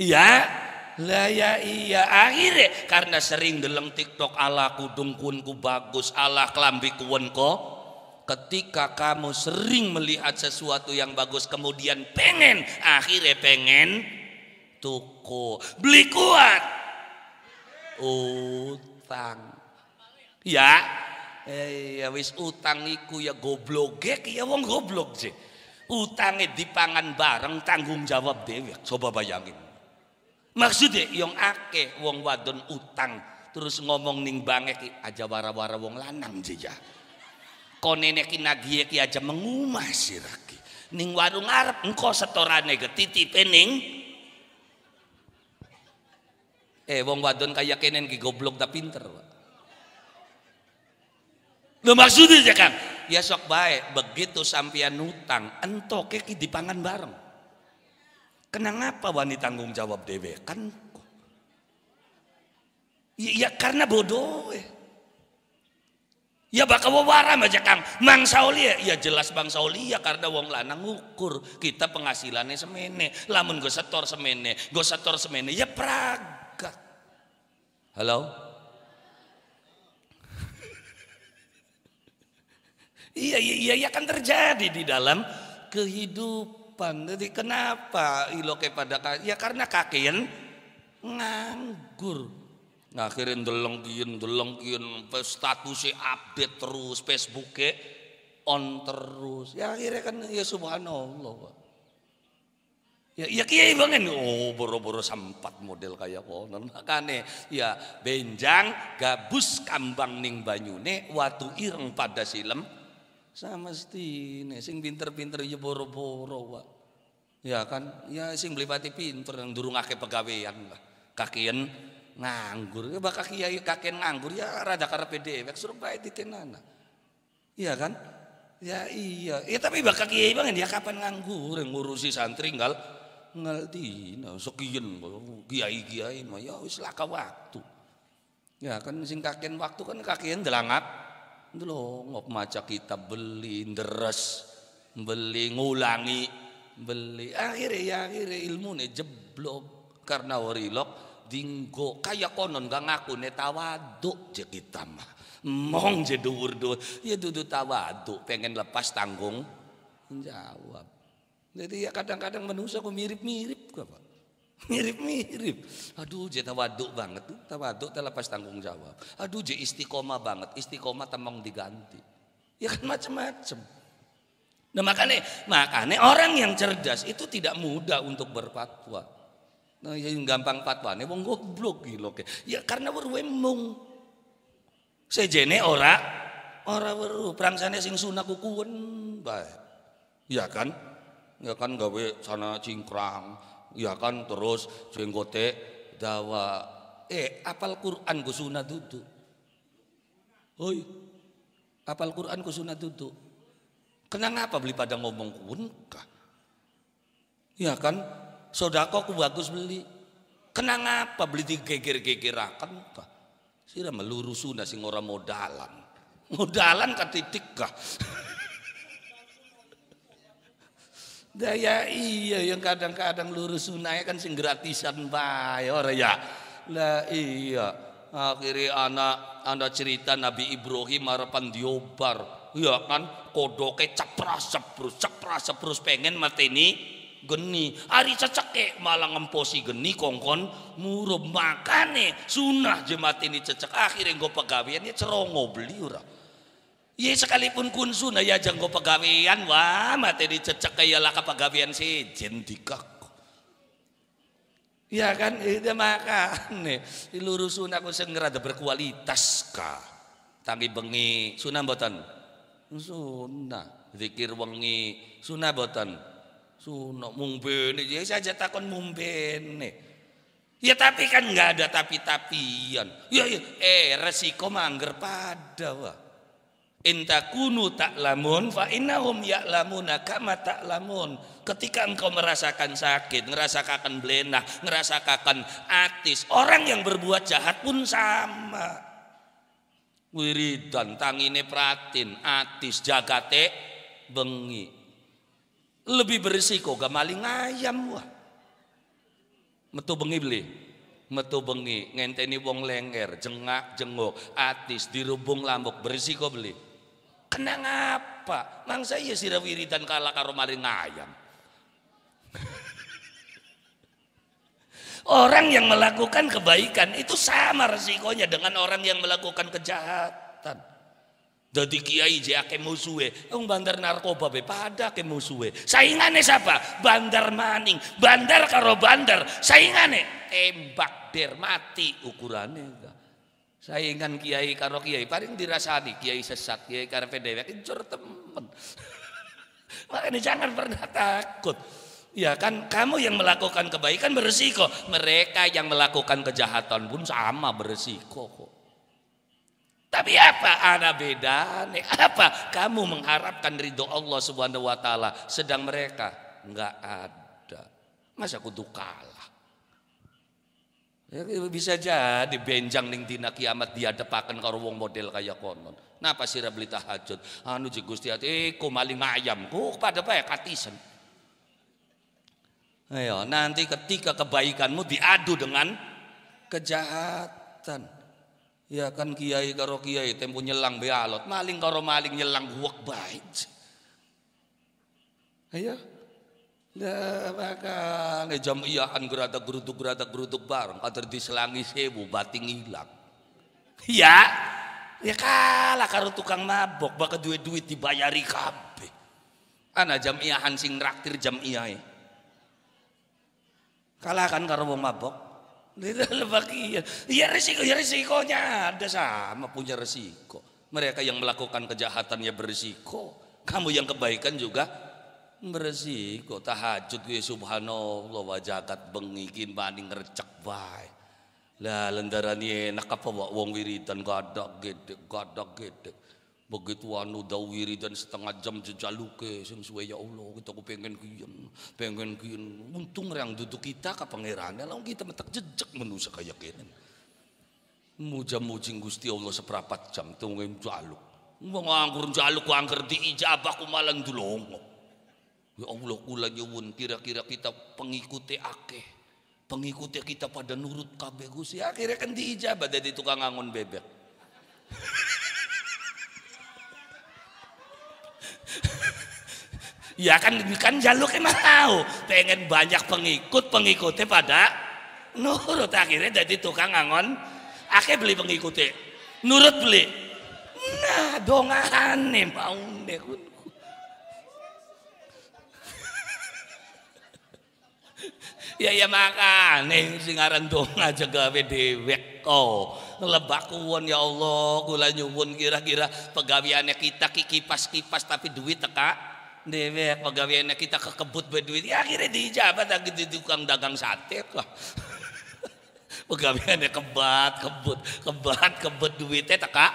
Iya, lah ya iya. Akhirnya karena sering deleng TikTok ala kudungkunku bagus ala kelambi kuwen ko ketika kamu sering melihat sesuatu yang bagus kemudian pengen akhirnya pengen tuku beli kuat utang ya ya wis utang iku ya goblok ya wong goblok sih. Utangnya dipangan bareng tanggung jawab dhewe. Coba bayangin. Maksudnya yang akeh wong wadon utang terus ngomong ning bange ki aja wara-wara wong lanang ya. Konene ki nagiye ki aja mengumah siraki. Ning warung arep engko setorane ke titipe ning Eh wong wadon kaya kenen ki goblok da pinter. Lo maksudnya ya kan? Ya sok baik begitu sampian utang entoke ki dipangan bareng. Kenapa wanita tanggung jawab dewe? Kan ya, ya karena bodoh. Eh. Ya bakal wawara aja Kang. Mang Sauli ya, ya jelas Bang Sauli ya karena wong lanang ngukur kita penghasilannya semene. Lamun gue setor semene, gue setor semene ya pragat. Halo? iya, iya, iya, iya kan terjadi di dalam kehidupan. Jadi kenapa iloke pada ya karena kakean nganggur. Kian, delong kian, statusnya update terus, Facebooknya on terus. Ya akhirnya kan ya subhanallah. Pak. Ya, ya kiai banget oh boro-boro sempat model kayak konon makane ya benjang gabus kambang ning banyune watu ireng pada silem sama stine sing pinter-pinter ya boro-boro Pak. Ya kan, ya sing pati pinter yang durung akeh pegawean lah. Kakian nganggur, ya bakal kiai kakian nganggur ya rada karepe dewek bae ditenana. Iya kan? Ya iya, ya tapi bakal kiai banget dia kapan nganggur ngurusi santri ngal ngal dina sekian kiai-kiai mah ya wis laka waktu. Ya kan sing kakian waktu kan kakian delangap Dulu ngop maca kitab beli deres, beli ngulangi, beli akhirnya ya akhirnya ilmu nih jeblok karena warilok dinggo. Kayak konon gak ngaku nih tawaduk je kita mah. Mong je dur dur ya duduk tawaduk pengen lepas tanggung jawab. Jadi ya kadang-kadang manusia kok mirip-mirip kok mirip-mirip. Aduh je tawaduk banget. Tawaduk terlepas tanggung jawab. Aduh je istiqomah banget. Istiqomah temong diganti. Ya kan macam-macam nah makanya makanya orang yang cerdas itu tidak mudah untuk berfatwa nah yang gampang fatwa nih wong goblok gitu ya karena berwemung sejene ora ora weru prangsane sing sunah kukuwen bae. Ya kan? Ya kan gawe sana cingkrang. Ya kan terus jenggote dawa. Eh apal Quran ku sunat duduk? Oi apal Quran ku sunat duduk? Kenapa beli pada ngomong kunkah ya kan sodako ku bagus beli kenapa beli digeger-gegerakan kah sira meluru sunah sing ora modalan modalan katitik kah Daya iya yang kadang-kadang lurus sunai kan sing gratisan bayar ya. Lah iya. Akhirnya anak anda cerita Nabi Ibrahim harapan diobar. Ya kan kodoke cepras ceprus cepras ceprus pengen mateni geni. Ari cecek malah ngemposi geni kongkon murub makane sunah jemaat ini cecek. Akhirnya gue pegawaian ya cerongo beli ora. Iya sekalipun kun sunah ya janggo pegawaian wah mati dicecek kayak lah pegawaian si jendikak. Ya kan itu makan nih lurus sunah aku segera ada berkualitas kah. Tangi bengi sunah botan. Sunah. Zikir wengi sunah Sunah mumbene ya saja takon mumbene. Ya tapi kan nggak ada tapi-tapian. Ya, ya eh resiko mangger pada wah. Intakunu lamun fa innahum ya'lamuna kama lamun. Ketika engkau merasakan sakit, ngerasakan belenah, ngerasakan atis, orang yang berbuat jahat pun sama. Wiridan tangine pratin, atis jagate bengi. Lebih berisiko gak maling ayam wah. Metu bengi beli. Metu bengi ngenteni wong lengger, jengak jenguk, atis dirubung lambuk berisiko beli Kenang apa? Nang saya sira wiridan kala karo maring ayam. Orang yang melakukan kebaikan itu sama resikonya dengan orang yang melakukan kejahatan. Dadi kiai je akeh musuhe. Wong bandar narkoba be pada ke musuhe. Saingane siapa? Bandar maning. Bandar karo bandar. Saingane tembak der mati ukurane. Saingan kiai karo kiai paling dirasani kiai sesat, kiai karepe dhewek incur temen. Makanya jangan pernah takut. Ya kan kamu yang melakukan kebaikan beresiko. Mereka yang melakukan kejahatan pun sama beresiko. Tapi apa? Ada beda. Apa? Kamu mengharapkan ridho Allah Subhanahu wa taala sedang mereka enggak ada. Masa kudu kalah? Ya, bisa jadi benjang ning dina kiamat dia depaken karo wong model kaya konon. Napa sira beli tahajud? Anu ji Gusti ati ku maling ayam ku pada bae katisen. Ayo, nanti ketika kebaikanmu diadu dengan kejahatan. Ya kan kiai karo kiai tempo nyelang bealot, maling karo maling nyelang huwak baik. Ayo. Lah bakal jam iyahan geradak geruduk geradak geruduk bareng kader diselangi sewu bating hilang. Ya, ya kalah karo tukang mabok bakal duit duit dibayari kabeh. Ana jam iyahan sing raktir jam iyai. Kalah kan karo wong mabok. Lebakian. Ya resiko, ya resikonya ada sama punya resiko. Mereka yang melakukan kejahatan ya beresiko. Kamu yang kebaikan juga beresiko. Tahajud gue subhanallah wajakat bengikin banding recek baik. Lah lendarani enak apa wong wiridan gadak gede, gadak gede begitu anu dawiri dan setengah jam jejaluke sing suwe ya Allah kita ku pengen kian pengen kian. Untung yang duduk kita ke pangeran lalu kita metak jejak manusia kayak kene. Muja mujing Gusti Allah seperapat jam tungguin jaluk. Wong anggur jaluk ku angker diijabah ku malang dulongo. Ya Allah kula nyuwun kira-kira kita pengikuti akeh. Pengikuti kita pada nurut kabeh Gusti. Akhirnya kan diijabah dari tukang angon bebek Ya kan kan jaluk mau pengen banyak pengikut pengikutnya pada nurut. Akhirnya jadi tukang angon. Akhirnya beli pengikutnya. Nurut beli. Nah dongan mau deh ya ya makane sing aran donga gawe dewek oh. Lebak kuwon ya Allah. Kula nyuwun kira-kira pegawiannya kita kipas-kipas tapi duit teka dewek pegawainya kita kekebut berduit ya akhirnya dijabat lagi di tukang dagang sate lah. Pegawainya kebat kebut kebat kebut duitnya teka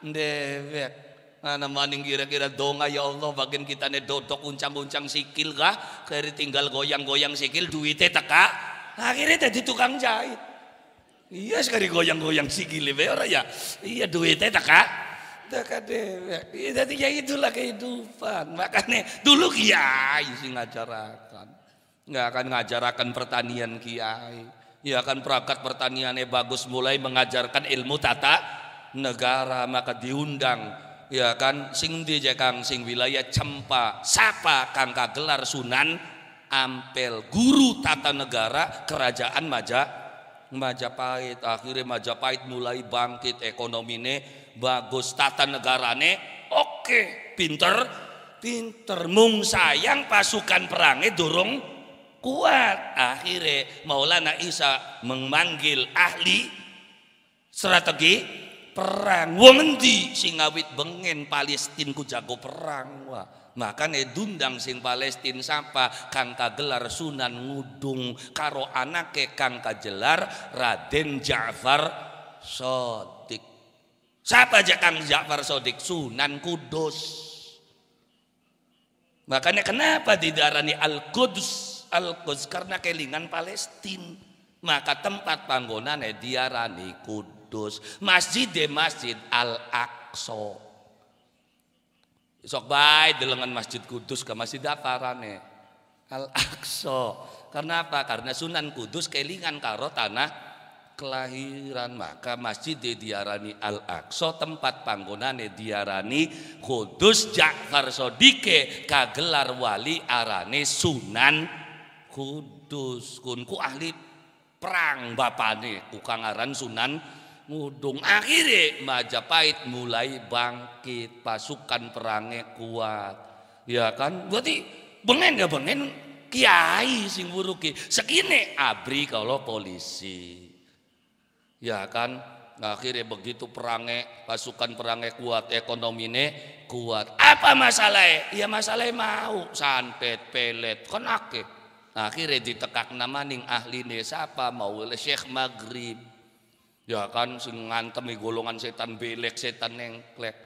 dewek Nah, maning kira-kira donga ya Allah bagian kita nih dodok uncang-uncang sikil kah? Kiri tinggal goyang-goyang sikil duitnya teka akhirnya jadi tukang jahit. Iya sekali goyang-goyang sikil ya iya duitnya teka. Jadi ya itulah kehidupan. Makanya dulu kiai sih ngajarakan. Nggak akan ngajarakan pertanian kiai. Ya kan perangkat pertaniannya bagus mulai mengajarkan ilmu tata negara maka diundang ya kan sing di kang sing wilayah Cempa sapa kang kagelar Sunan Ampel guru tata negara kerajaan Maja Majapahit akhirnya Majapahit mulai bangkit ekonomi ini bagus tata negarane. Oke pinter. Pinter. Mung sayang pasukan perangnya dorong kuat. Akhirnya Maulana Isa memanggil ahli strategi perang. Wong endi sing awit bengen Palestina ku jago perang? Wah makanya dundang sing Palestina sapa kang kagelar Sunan Ngudung karo anake kang kajelar Raden Ja'far Sodik Siapa aja Kang Ja'far Sodik? Sunan Kudus. Makanya kenapa didarani Al-Quds? Al-Quds karena kelingan Palestina. Maka tempat panggonan diarani Kudus. Masjid de Masjid Al-Aqsa. Sok baik dengan Masjid Kudus ke Masjid Daparane. Al-Aqsa. Karena apa? Karena Sunan Kudus kelingan karo tanah kelahiran maka masjid diarani Al Aqsa tempat panggonan diarani Kudus Ja'far Sodike kagelar wali arane Sunan Kudus kunku ahli perang bapane ku kangaran Sunan ngudung akhirnya Majapahit mulai bangkit pasukan perangnya kuat. Ya kan? Berarti bengen ya bengen. Kiai sing wuruki sekine abri kalau polisi ya kan? Akhirnya begitu perangnya pasukan perangnya kuat ekonomi ini kuat. Apa masalahnya? Ya masalahnya mau. Santet pelet kan akeh. Akhirnya ditekak nama ning ahli siapa mau? Oleh Syekh Maghrib. Ya kan? Sing ngantem golongan setan belek, setan nengklek.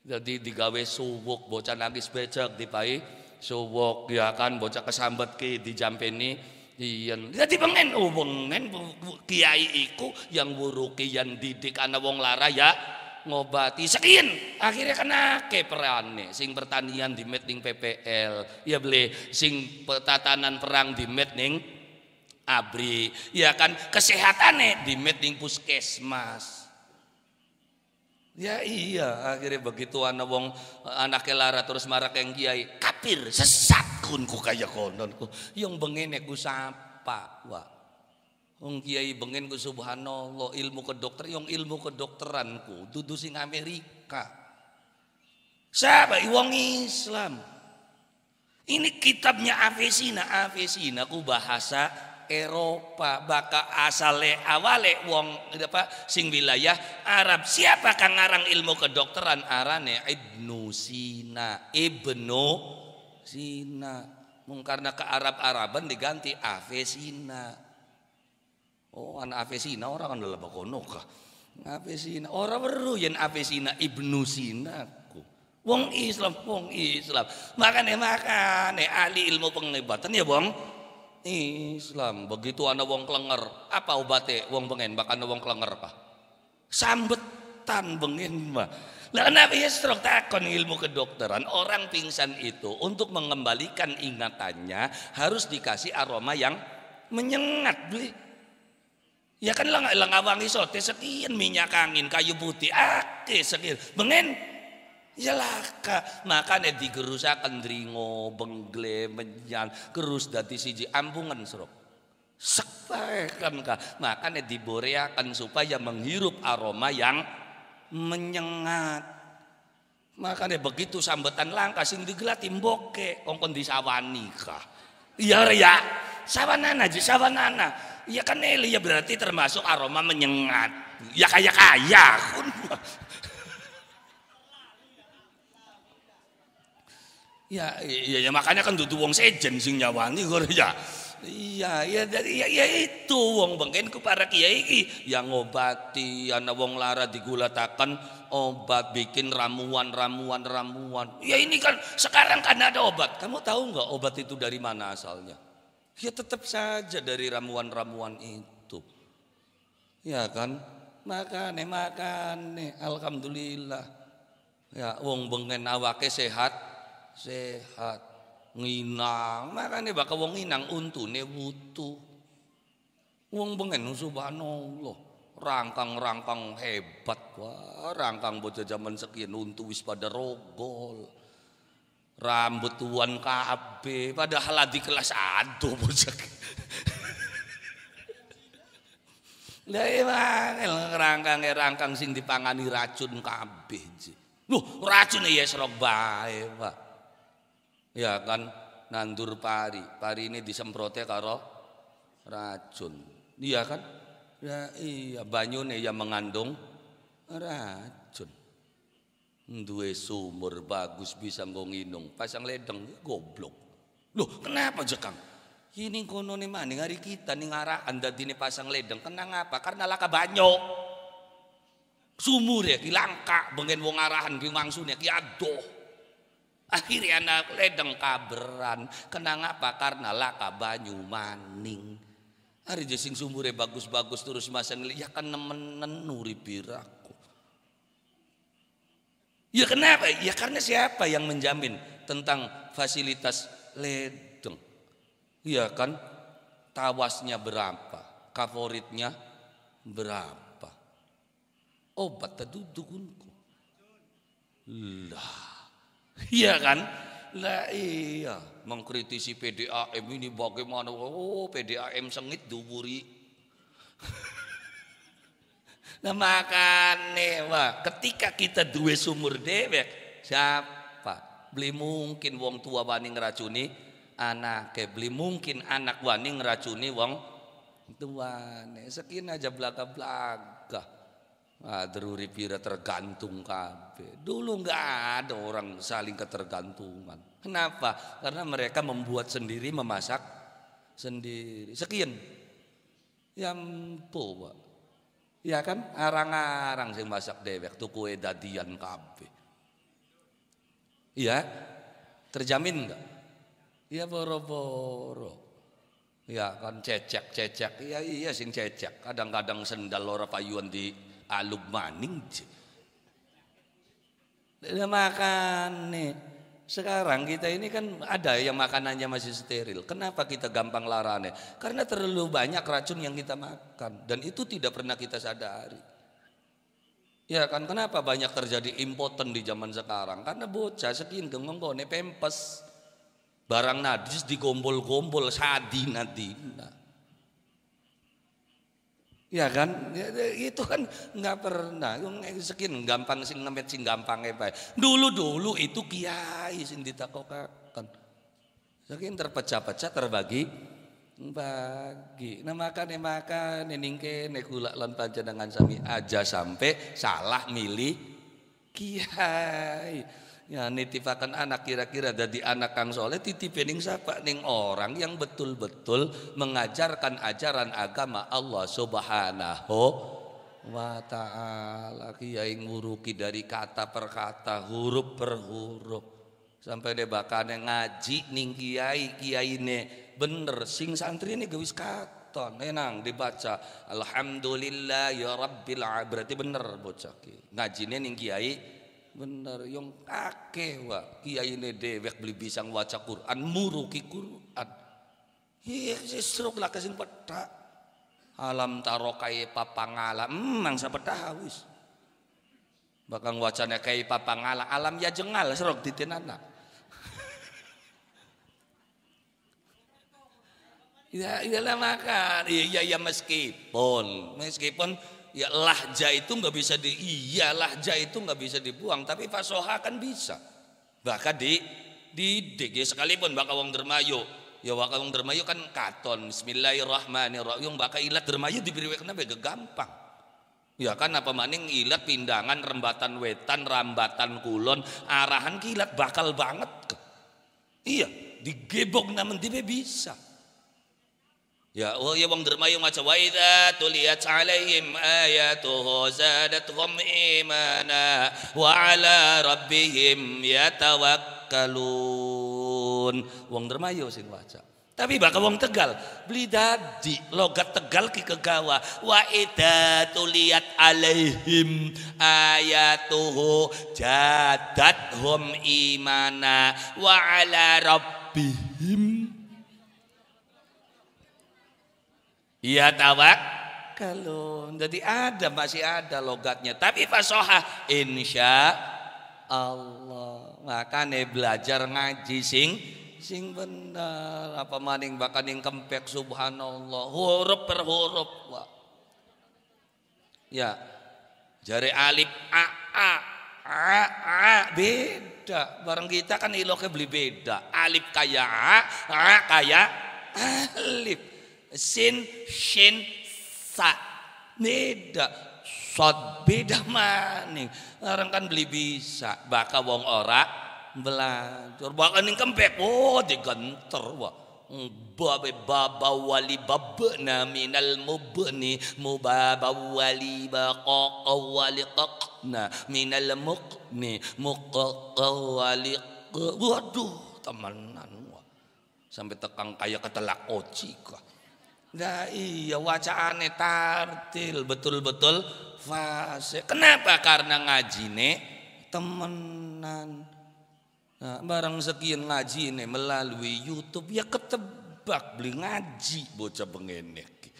Jadi digawe suwuk bocah nangis becek dipai suwuk. Ya kan? Bocah kesambet ke di jampeni iya jadi pengen oh pengen kiai iku yang buruki yang didik anak wong lara ya ngobati. Sekian. Akhirnya kena ke perane sing pertanian di meeting PPL ya beli sing petatanan perang di meeting abri. Ya kan kesehatannya di meeting puskesmas. Ya iya. Akhirnya begitu anak wong anak lara terus marah yang kiai. Kapir sesat kun ku kaya konon ku yang bengene ku sapa wah Wong kiai bengen ku subhanallah ilmu kedokter yang ilmu kedokteranku dudu sing Amerika. Siapa wong Islam. Ini kitabnya Avesina, Avesina ku bahasa Eropa. Baka asale awale wong apa sing wilayah Arab. Siapa kang ngarang ilmu kedokteran? Arane Ibnu Sina. Ibnu Sina mung karena ke Arab-Araban diganti Avesina oh anak Avesina orang kan dalam kono kah Avesina orang beru yang Avesina Ibnu Sina Wong Islam, wong Islam. Makanya makanya ahli ilmu pengobatan ya, Bang. Islam. Begitu ana wong klenger apa obatnya wong bengen bahkan wong klenger apa sambetan bengen mah lah kenapa ya stroke takon ilmu kedokteran orang pingsan itu untuk mengembalikan ingatannya harus dikasih aroma yang menyengat beli. Ya kan lah lang awang isote sekian minyak angin kayu putih ake sekian Ya laka, makanya digerusakan dringo, benggle, menyan, gerus dati siji ambungan serok. Sektakan kah, makanya diboreakan supaya menghirup aroma yang menyengat. Makanya begitu sambetan langka sing digelatin boke, kongkon disawani kah. Iya ya, sawanana aja sawanana. Ya kan Eli ya berarti termasuk aroma menyengat. Ya kayak kaya. Ya, iya, ya makanya kan dudu wong sejen sing nyawani ya. Iya, ya dari ya, ya itu wong bengken ku para kiai iki yang ngobati ana wong lara digulatakan obat bikin ramuan ramuan ramuan. Ya ini kan sekarang kan ada obat. Kamu tahu nggak obat itu dari mana asalnya? Ya tetap saja dari ramuan-ramuan itu. Ya kan? Makane makane alhamdulillah. Ya wong bengen awake sehat sehat nginang. Makanya bakal wong nginang untune wutu. Wong bengen subhanallah rangkang-rangkang hebat wah. Rangkang bocah zaman sekian untu wis pada rogol. Rambut tuan KB padahal di kelas aduh bocah. Lah emang rangkang rangkang sing dipangani racun kabeh. Loh, racun ya serok bae, Pak ya kan nandur pari. Pari ini disemprotnya karo racun. Iya kan? Ya iya. Banyune yang mengandung racun. Duwe sumur bagus bisa nginung. Pasang ledeng goblok. Loh kenapa jekang ini kono nih maning hari kita nih anda dini pasang ledeng. Kenang apa? Karena laka banyak sumur ya kilangka bengen wong arahan ki mangsune ki adoh Akhirnya anak ledeng kaberan. Kenang apa? Karena laka banyu maning. Hari jasing sumure bagus-bagus terus masa ngeliat ya kan nemen nuri piraku. Ya kenapa? Ya karena siapa yang menjamin tentang fasilitas ledeng? Ya kan? Tawasnya berapa? Favoritnya berapa? Obat tedudukunku. Lah Iya kan? Lah iya, mengkritisi PDAM ini bagaimana? Oh, PDAM sengit duburi. Nah makane wah ketika kita duwe sumur dewek siapa? Beli mungkin wong tua wani ngeracuni anak beli mungkin anak wani ngeracuni wong tuane sekian aja belaka-belaka Ah, deruri pira tergantung kabeh. Dulu nggak ada orang saling ketergantungan. Kenapa? Karena mereka membuat sendiri, memasak sendiri. Sekian. Yang Pak. Ya kan arang-arang sing masak dewek tuku dadian kabeh. Iya? Terjamin enggak? Iya boro-boro. Ya kan cecek-cecek. Iya iya sing cecek. Kadang-kadang sendal ora payuan di alug maning. Ya makan nih. Sekarang kita ini kan ada yang makanannya masih steril. Kenapa kita gampang larane? Karena terlalu banyak racun yang kita makan dan itu tidak pernah kita sadari. Ya kan kenapa banyak terjadi impoten di zaman sekarang? Karena bocah sekian genggone pempes. Barang najis digombol-gombol sadi nanti. Nah. Ya kan, ya, itu kan nggak pernah. Sekian gampang sing ngemet sing gampang ya Dulu dulu itu kiai sing ditakokakan. Sekian terpecah-pecah terbagi bagi. Nah makan makan ningke nekula lan panjenengan sami aja sampai salah milih kiai. Ya nitipakan anak kira-kira jadi anak kang soleh titip ning siapa ning orang yang betul-betul mengajarkan ajaran agama Allah Subhanahu wa taala. Kiai nguruki dari kata per kata huruf per huruf. Sampai dia bakane ngaji ning kiai kiai ne bener. Sing santri ini gawis katon enang dibaca. Alhamdulillah ya rabbil berarti bener bocah ki. Ngajine ning kiai bener yang kakek wa kiai ini dewek beli bisang waca Quran muruki Quran. Iya seruk lah kesing peta alam taro kai papangala emang hmm, peta hawis bakang wacana kai papangala alam ya jengal serok anak Ya, iyalah makan. Iya, iya meskipun, meskipun ya lahja itu nggak bisa di iya lahja itu nggak bisa dibuang tapi fasoha kan bisa. Bahkan di di ya sekalipun bakal wong dermayo ya bakal wong dermayo kan katon Bismillahirrahmanirrahim. Bakal ilat dermayo diberi wek nabe gampang. Ya kan apa maning ilat pindangan rembatan wetan rambatan kulon arahan kilat bakal banget. Iya digebok namun tiba bisa Ya oh ya wong dermayu maca wa idza tuliyat alaihim ayatuhu zadatuhum imana wa ala rabbihim yatawakkalun. Wong dermayu sing waca. Tapi bakal wong Tegal beli dadi logat Tegal ki kegawa wa idza tuliyat alaihim ayatuhu jadathum imana wa ala rabbihim Iya tawak. Kalau jadi ada masih ada logatnya. Tapi fasoha insya Allah. Makanya belajar ngaji sing sing benar apa maning bahkan yang kempek subhanallah. Huruf per huruf Wah. ya. Jari alif a a a a beda. Bareng kita kan iloknya beli beda. Alif kaya a a kaya alif sin shin sa. Beda sod beda maning. Orang kan beli bisa. Baka wong ora belajar. Baka ning kempek. Oh digenter wah. Babe baba wali babna minal mubni. Mubaba wali baqa wali qaqna minal muqni muqqa wali waduh temenan sampai tekang kayak ketelak oci kok Nah iya wacaane tartil betul-betul fase. Kenapa? Karena ngajine temenan. Nah, barang sekian ngaji ini melalui YouTube ya ketebak beli ngaji bocah bengenek.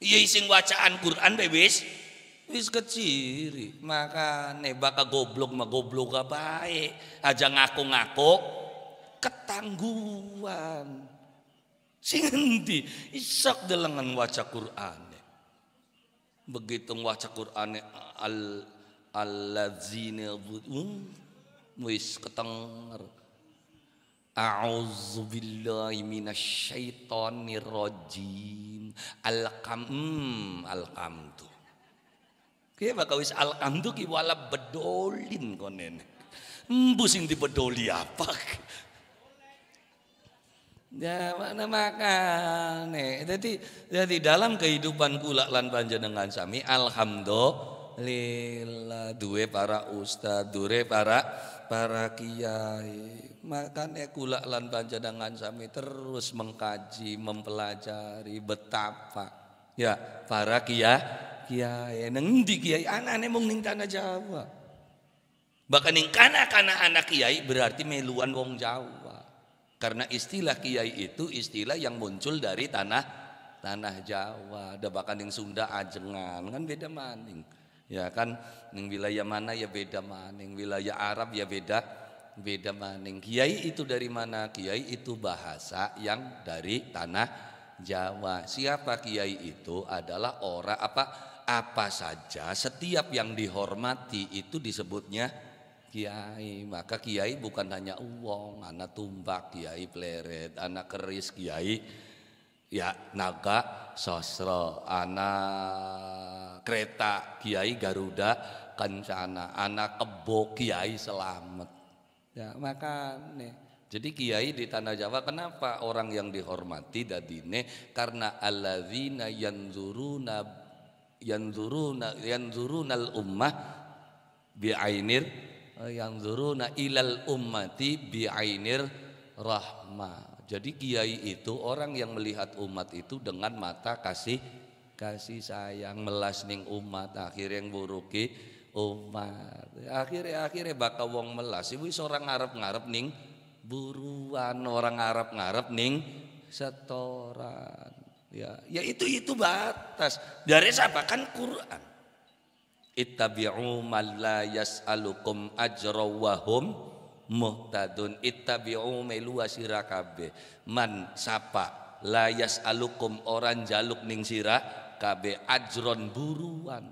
Iya ising wacaan Quran deh wis keciri makane baka goblok mah goblok gak baik aja ngaku-ngaku ketangguhan Sing endi? Isak delengan waca Quran. begitu waca Quran al alladzina um, wis ketenger A'udzu billahi minasyaitonir rajim. Alqam hmm, alqamtu. Kaya baka wis alqamtu ki wala bedolin konen. Embu sing dibedoli apa? Ya mana makan Jadi jadi dalam kehidupan kula lan panjenengan sami alhamdulillah duwe para ustaz, duwe para para kiai. Makanya kula lan panjenengan sami terus mengkaji, mempelajari betapa ya para kiai kiai neng di kiai anane mung ning tanah Jawa. Bahkan ning kana-kana anak kiai berarti meluan wong Jawa. Karena istilah kiai itu istilah yang muncul dari tanah tanah Jawa. Ada bahkan yang Sunda ajengan kan beda maning. Ya kan yang wilayah mana ya beda maning, wilayah Arab ya beda beda maning. Kiai itu dari mana? Kiai itu bahasa yang dari tanah Jawa. Siapa kiai itu adalah orang apa apa saja setiap yang dihormati itu disebutnya kiai. Maka kiai bukan hanya uang anak tumbak kiai pleret anak keris kiai ya naga sosro anak kereta kiai garuda kencana anak kebo kiai selamat. Ya maka nih jadi kiai di tanah Jawa kenapa orang yang dihormati dadine? Karena alladzina yanzuruna yanzuruna yanzurunal ummah bi'ainir yang zuruna ilal ummati bi'ainir rahmah. Jadi kiai itu orang yang melihat umat itu dengan mata kasih kasih sayang melas ning umat akhirnya yang buruki umat. Akhirnya akhirnya bakal wong melas. Ibu seorang ngarep ngarep ning buruan orang ngarep ngarep ning setoran. Ya ya itu itu batas. Dari siapa? Kan Quran ittabi'u man la yas'alukum ajra wa hum muhtadun. Ittabi'u melu sira kabeh. Man sapa la yas'alukum orang jaluk ning sira kabeh ajron buruan.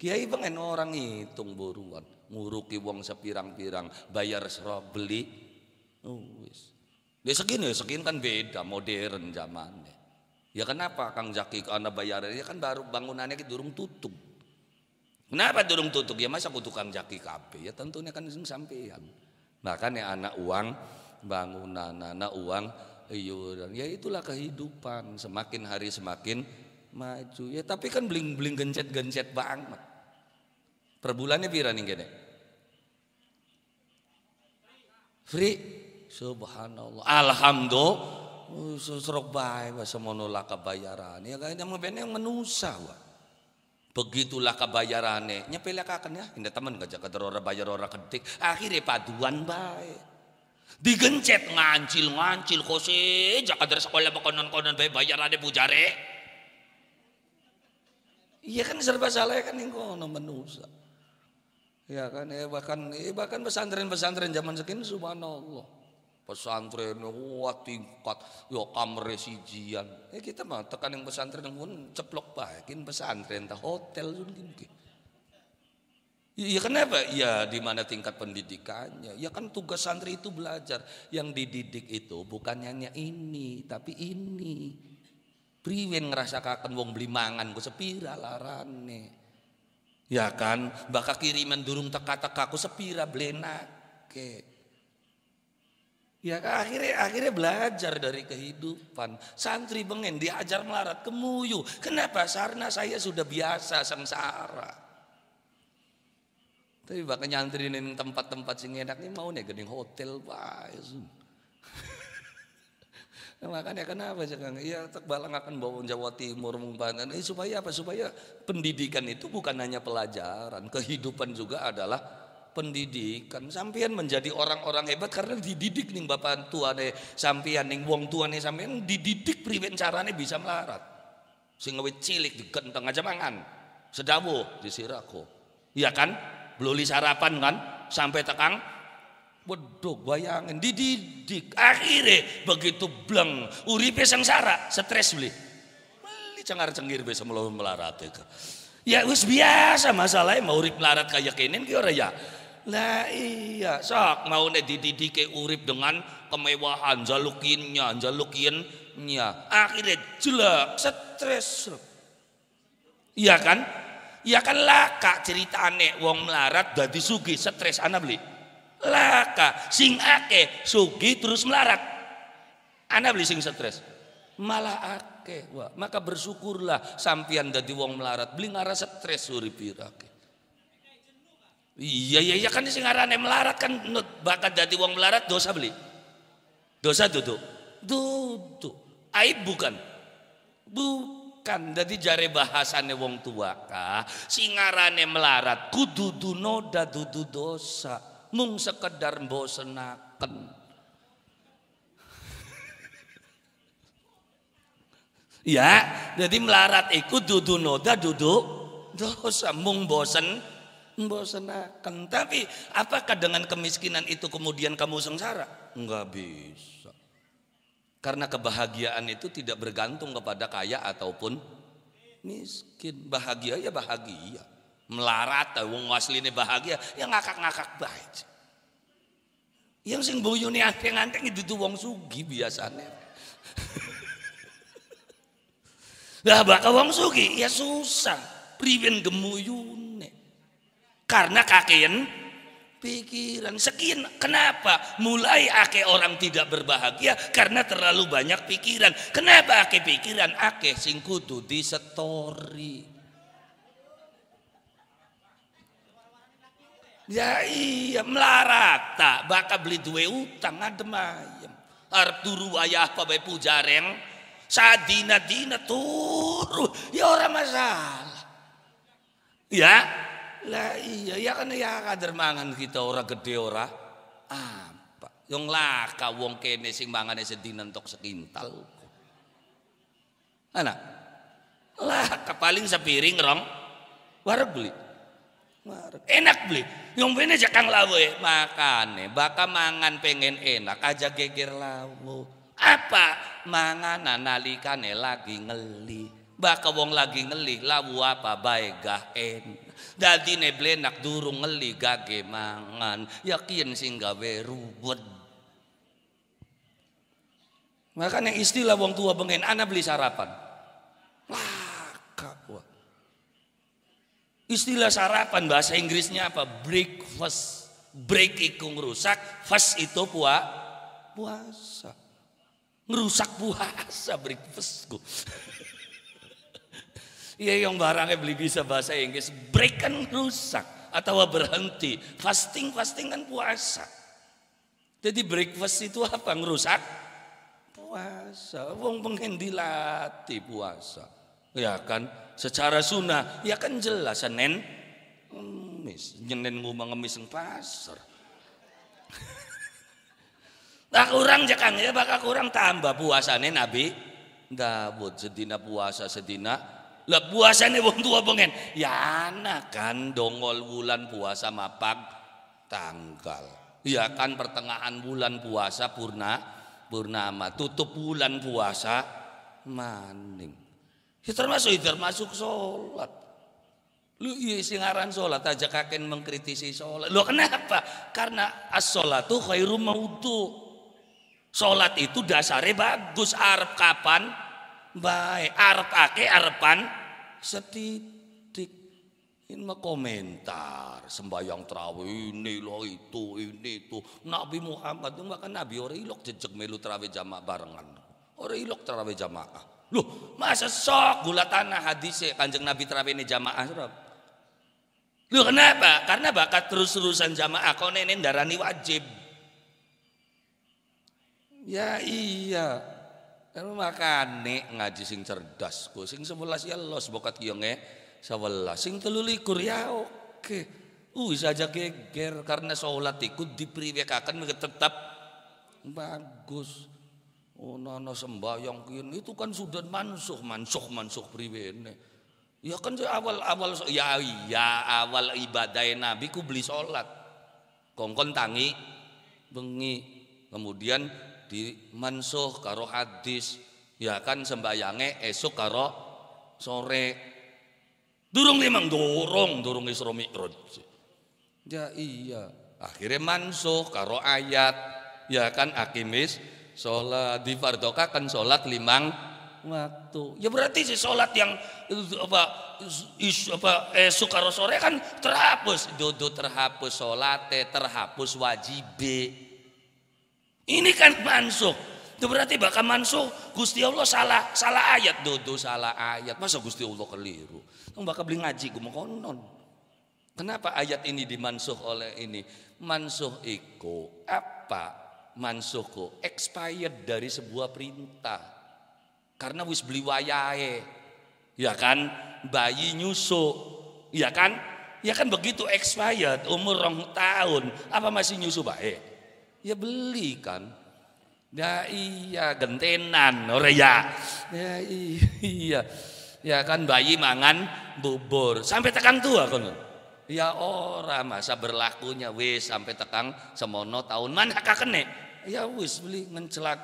Kiai pengen orang hitung buruan nguruki wong sepirang-pirang bayar sero beli. Oh, wis. Dia segini segini kan beda modern zamannya ya kenapa Kang Jaki karena bayarannya kan baru bangunannya durung tutup Kenapa durung tutup? Ya masa aku tukang jaki kape? Ya tentunya kan sampean. Bahkan ya anak uang, bangunan, anak uang, iuran. Ya itulah kehidupan. Semakin hari semakin maju. Ya tapi kan bling-bling gencet-gencet banget. Per bulannya pira nih gini? Free. Subhanallah. Alhamdulillah. Oh, Serok baik semono lah kebayaran. Ya kayaknya mau yang menusa wah. Begitulah kebayarannya. Nyepelekakan ya. Ini teman gak jaga orang bayar orang kedik. Akhirnya paduan baik. Digencet ngancil ngancil kose. Jaga dari sekolah konon konon baik bayarannya bujare. Iya kan serba salah ya kan yang kono menusa. Ya kan ya bahkan ya bahkan pesantren-pesantren zaman sekian subhanallah pesantren wah tingkat yo kamar sijian ya kita mah tekan yang pesantren pun ceplok bahakin pesantren tak hotel mungkin Iya kenapa? Ya di mana tingkat pendidikannya? Ya kan tugas santri itu belajar. Yang dididik itu bukan hanya ini, tapi ini. Priwen ngerasakakan wong beli mangan ku sepira larane. Ya kan, bakal kiriman durung teka-teka ku sepira blenake. Ya akhirnya akhirnya belajar dari kehidupan. Santri bengen diajar melarat kemuyu. Kenapa? Karena saya sudah biasa sengsara. Tapi bakal nyantri nih tempat-tempat sing enak nih mau nih gedeng hotel pak. nah, makanya kenapa sih Kang? Iya tak balang akan bawa Jawa Timur mungkin. Eh, supaya apa? Supaya pendidikan itu bukan hanya pelajaran, kehidupan juga adalah pendidikan sampean menjadi orang-orang hebat karena dididik nih bapak tuane sampean nih wong tuane sampean dididik priwen carane bisa melarat. Sing cilik digenteng aja mangan sedawu di sirako iya kan? Beluli sarapan kan? Sampai tekang Waduh bayangin dididik. Akhirnya begitu bleng uripe sengsara stres beli. Beli cengar cengir bisa melarat Ya wis biasa masalahnya mau urip melarat kayak kenen ki ya. Lah iya, sok mau nek dididike urip dengan kemewahan, jalukinnya, jalukinnya. Akhirnya jelek, stres. Iya kan? Ya kan laka ceritane wong melarat dadi sugih stres ana beli. Laka sing ake sugih terus melarat. Ana beli sing stres. Malah ake. Wah, maka bersyukurlah sampian dadi wong melarat. Beli ngara stres urip irake. Iya iya iya kan sing ngarane melarat kan bakat dadi wong melarat dosa beli. Dosa duduk. Duduk. Aib bukan. Bukan kan jadi jare bahasane wong tua kah singarane melarat kudu noda dudu dosa mung sekedar bosenaken ya jadi melarat iku dudu noda dudu dosa mung bosen bosenaken tapi apakah dengan kemiskinan itu kemudian kamu sengsara enggak bisa karena kebahagiaan itu tidak bergantung kepada kaya ataupun miskin. Bahagia ya bahagia. Melarat, wong ini bahagia, ya ngakak-ngakak baik. Yang sing buyune anteng-anteng itu tuh wong sugi biasanya. Lah bakal wong sugi ya susah. Priwen gemuyune. Karena kakean pikiran. Sekian kenapa mulai ake orang tidak berbahagia karena terlalu banyak pikiran. Kenapa ake pikiran ake sing kudu di setori. Ya iya melarat tak bakal beli dua utang adem ayam. Arep turu ayah apa pujareng sadina dina turu ya orang masalah. Ya, lah iya ya kan ya kader mangan kita ora gede ora apa. Yang laka wong kene sing mangane sedina entok sekintal. Anak. Lah paling sepiring rong wareg beli. Wareg. Enak beli. Yang bene jakang lawe makane baka mangan pengen enak aja geger lawu. Apa? Manganan nalikane lagi ngeli. Baka wong lagi ngeli lawu apa bae gah enak. Dadi blenak durung ngeli gage mangan. Yakin sing gawe ruwet. Makanya istilah wong tua bengen anak beli sarapan. Wah. Istilah sarapan bahasa Inggrisnya apa? Breakfast. Break itu ngerusak, fast itu pua, puasa. Ngerusak puasa breakfast Iya yang barangnya beli bisa bahasa Inggris. Break kan rusak atau berhenti. Fasting fasting kan puasa. Jadi breakfast itu apa ngerusak? Puasa. Wong pengen dilatih puasa. Ya kan? Secara sunnah ya kan jelas Senin ngemis. Senin ngomong ngemis pasar. Nah kurang jangan ya bakal kurang tambah puasanya Nabi Dawud sedina puasa sedina lah puasanya wong tua pengen. Ya anak kan dongol bulan puasa mapak tanggal. Ya kan pertengahan bulan puasa purna purnama. Tutup bulan puasa maning. Ya termasuk ya termasuk sholat. Lu iya singaran sholat aja kakek mengkritisi sholat. Lu kenapa? Karena as-sholatu khairu mautu. Sholat itu dasarnya bagus. Arab kapan? Baik. Arab ake arepan setitik ini mah komentar sembayang terawih ini loh itu ini itu Nabi Muhammad itu kan Nabi orang ilok jejak melu terawih jamaah barengan orang ilok terawih jamaah loh masa sok gula tanah hadisnya kanjeng Nabi terawih ini jamaah Loh kenapa? Karena bakat terus-terusan jamaah kau nenek darani wajib. Ya iya, Kan makane ngaji sing cerdas ku sing sebelas ya los bokat kiyonge sebelas sing telu likur ya oke. Uh saja geger karena sholat ikut dipriwekakan tetap bagus. Oh nono sembahyang kian itu kan sudah mansuh mansuh mansuh priwene. Ya kan awal awal ya ya awal ibadah Nabi ku beli sholat. Kongkon tangi bengi kemudian di mansuh karo hadis ya kan sembayange esok karo sore Durung limang dorong, durung Isra Mi'raj. Ya iya. Akhirnya mansuh karo ayat. Ya kan akimis sholat difardokakan sholat limang waktu. Ya berarti si sholat yang apa is, apa esok karo sore kan terhapus. Dudu terhapus sholat terhapus wajibe. Ini kan mansuh. Itu berarti bakal mansuh Gusti Allah salah salah ayat dudu salah ayat. Masa Gusti Allah keliru? Kamu bakal beli ngaji gue mau konon. Kenapa ayat ini dimansuh oleh ini? Mansuh iku apa? Mansuh ku expired dari sebuah perintah. Karena wis beli wayahe. Ya kan? Bayi nyusu. Ya kan? Ya kan begitu expired umur rong tahun. Apa masih nyusu baik? Ya beli kan. Ya iya gentenan ora ya. Ya iya. Ya kan bayi mangan bubur. Sampai tekan tua kan. Ya ora masa berlakunya. Wis sampai tekang semono tahun. Mana kakene ya wis beli ngencelak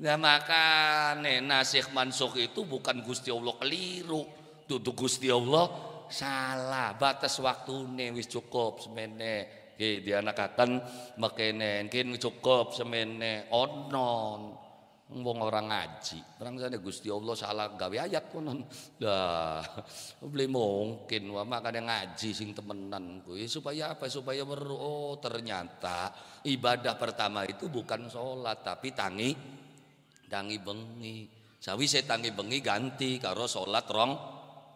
ya makane nasih mansuk itu bukan Gusti Allah keliru. Duduk Gusti Allah salah batas waktu wis cukup semene Oke, dia anak akan makene, mungkin cukup semene onon. Wong orang ngaji, orang sana Gusti Allah salah gawe ayat konon. Dah, beli mungkin wah makanya ngaji sing temenan kuwi supaya apa? Supaya meru oh ternyata ibadah pertama itu bukan sholat tapi tangi tangi bengi. Sawi saya tangi bengi ganti karo sholat rong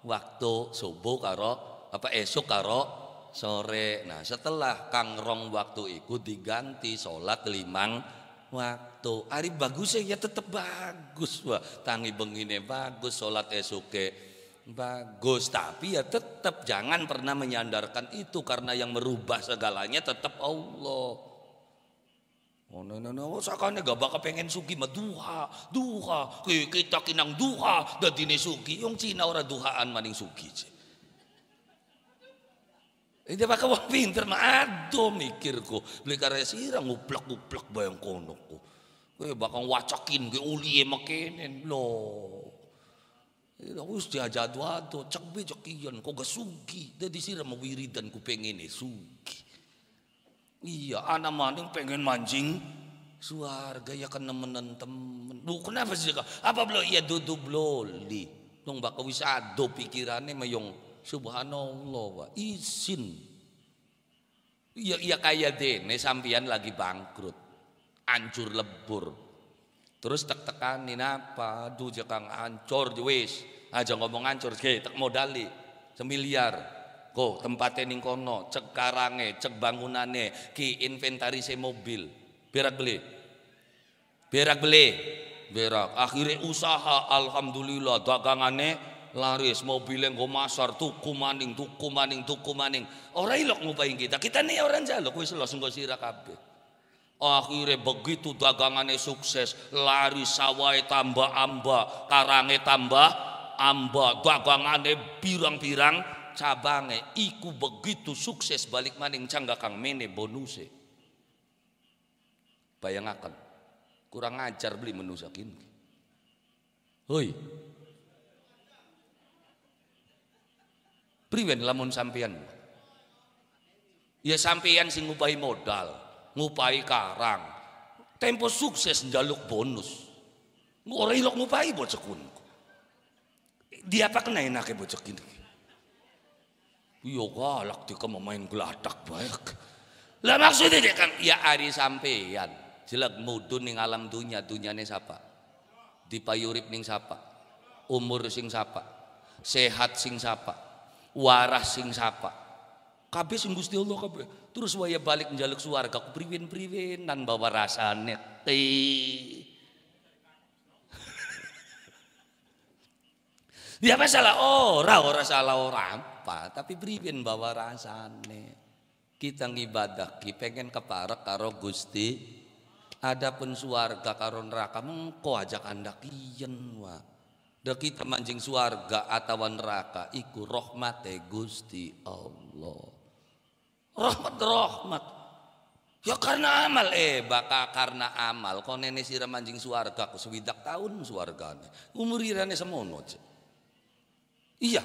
waktu subuh karo apa esok karo sore. Nah setelah kang rong waktu itu diganti sholat limang waktu hari bagus ya tetap bagus wah tangi bengine bagus sholat esuke bagus tapi ya tetap jangan pernah menyandarkan itu karena yang merubah segalanya tetap Allah Oh, no, no, no. Sakane gak bakal pengen sugi mah duha, duha. Kita kinang duha dan dine sugi. Yang Cina ora duhaan maning sugi. Ini bakal wong pinter mah ado mikirku. Beli karya sirang nguplek-nguplek bayang kono ku. Kowe bakal wacakin ge uliye makenen lo. Ila wis diajad wado cek be cek iyan kok gak sugi. Dadi siram wiridan ku pengen sugi. Iya, anak maning pengen manjing suarga ya kan nemenan temen. Lu kenapa sih Apa belum iya dudu bloli. Dong bakal wis ado pikirannya mayong Subhanallah wa izin. Iya iya kayak dene sampian lagi bangkrut. Hancur lebur. Terus tek tekanin apa? Aduh jakang hancur wis. Aja ngomong hancur, ge tek modali semiliar. Kok tempatnya ning kono, cek karange, cek bangunane, ki inventarise mobil. Berak beli. Berak beli. Berak. Akhirnya usaha alhamdulillah dagangane laris mobil yang gue masar tuku maning tuku maning tuku maning. Orang ilok ngupain kita. Kita nih orang jaluk wis langsung gue sirah kabeh. Akhirnya begitu dagangannya sukses lari sawai tambah amba karange tambah amba. Dagangannya pirang-pirang cabangnya iku begitu sukses balik maning cangga kang mene bonuse. Bayangakan kurang ajar beli menu sakin hoi Priwen lamun sampean. Ya sampean sing ngupahi modal, ngupahi karang. Tempo sukses njaluk bonus. Ora ilok ngupahi bocekun. Dia apa kena enake bocek ini? Iya galak dia main geladak baik. Lah maksudnya dia kan ya ari sampean jelag mudun ning alam dunia dunyane siapa? Dipayurip ning siapa? Umur sing siapa? Sehat sing siapa? Waras sing sapa? Kabeh sing Gusti Allah kabeh. Terus waya balik njaluk suarga ku priwin-priwinan bawa rasane ti. Ya masalah ora ora salah ora apa. Tapi priwin bawa rasane. Kita ngibadah pengen keparek karo Gusti. Adapun suarga karo neraka mengko ajak anda kiyen wa Da kita manjing suarga atau neraka iku rahmate Gusti Allah. Rahmat rahmat. Ya karena amal eh baka karena amal kau nenek sira manjing suarga ku sewidak tahun suargane. Umur irane semono Iya.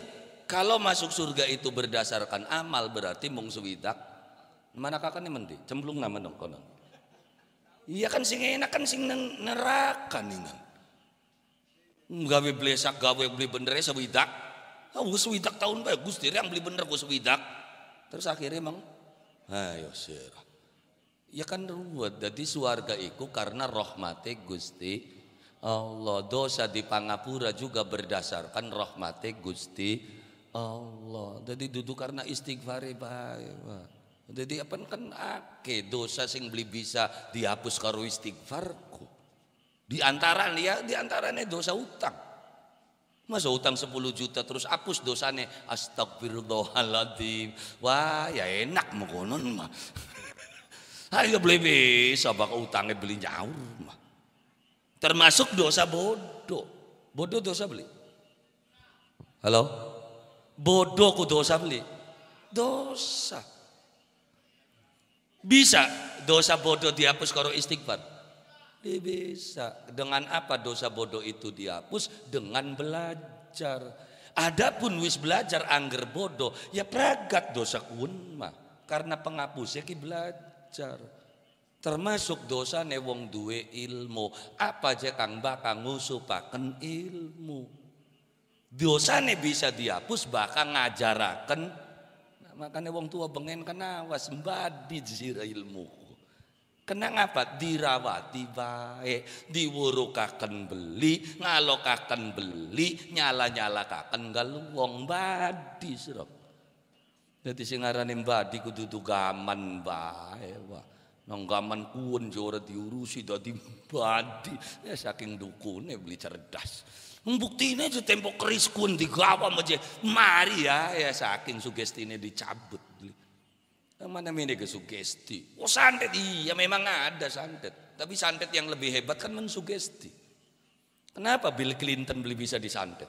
Kalau masuk surga itu berdasarkan amal berarti mung suwidak. Mana kakak nih mendi? Cemplung nama dong konon. Iya kan sing enak kan sing neraka nih. Gawe blesak gawe beli bener sewidak. Ah, gue sewidak tahun baik Gusti yang beli bener gue sewidak. Terus akhirnya emang ayo sir. Ya kan ruwet. Jadi suarga iku karena rahmate Gusti Allah. Dosa di Pangapura juga berdasarkan rahmate Gusti Allah. Jadi duduk karena istighfar baik. Jadi apa kan ake dosa sing beli bisa dihapus karo istighfarku. Di antara ya di antaranya dosa utang. Masa utang 10 juta terus hapus dosanya astagfirullahaladzim. Wah ya enak mau konon mah. Ayo beli bisa bak utangnya beli nyaur mah. Termasuk dosa bodoh. Bodoh dosa beli. Halo? Bodoh ku dosa beli. Dosa. Bisa dosa bodoh dihapus kalau istighfar. Bisa. Dengan apa dosa bodoh itu dihapus? Dengan belajar. Adapun wis belajar angger bodoh, ya pragat dosa kun mah. Karena penghapusnya ki belajar. Termasuk dosa ne wong duwe ilmu. Apa aja kang bakang ngusupaken ilmu dosane bisa dihapus bahkan ngajarakan nah, makanya wong tua bengen kena was mbadi zira ilmu kena ngapa dirawati baik diwurukaken beli ngalokaken beli nyala nyalakaken galuwong badi sira jadi sing aranane mbadi kudu gaman bae wah nang gaman kuwen jora diurusi dadi badi ya saking dukune beli cerdas Membuktinya itu tempo keris kun digawa aja. Mari ya, ya saking sugesti ini dicabut. Mana ke sugesti? Oh santet iya memang ada santet. Tapi santet yang lebih hebat kan mensugesti. Kenapa Bill Clinton beli bisa disantet?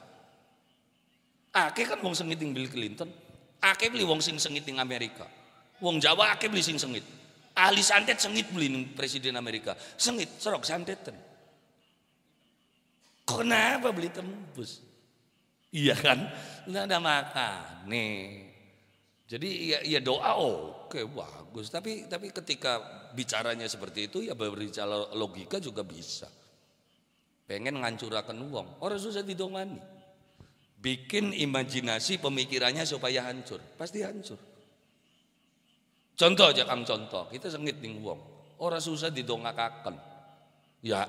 Ake kan wong sengiting Bill Clinton. Ake beli wong sing sengiting Amerika. Wong Jawa ake beli sing sengit. Ahli santet sengit beli presiden Amerika. Sengit, serok santetan. Kenapa beli tembus? Iya kan? Nggak ada makan nih. Jadi ya, ya doa oke bagus. Tapi tapi ketika bicaranya seperti itu ya berbicara logika juga bisa. Pengen ngancurakan uang. Orang susah didongani. Bikin imajinasi pemikirannya supaya hancur. Pasti hancur. Contoh aja kang contoh. Kita sengit nih uang. Orang susah didongakakan. Ya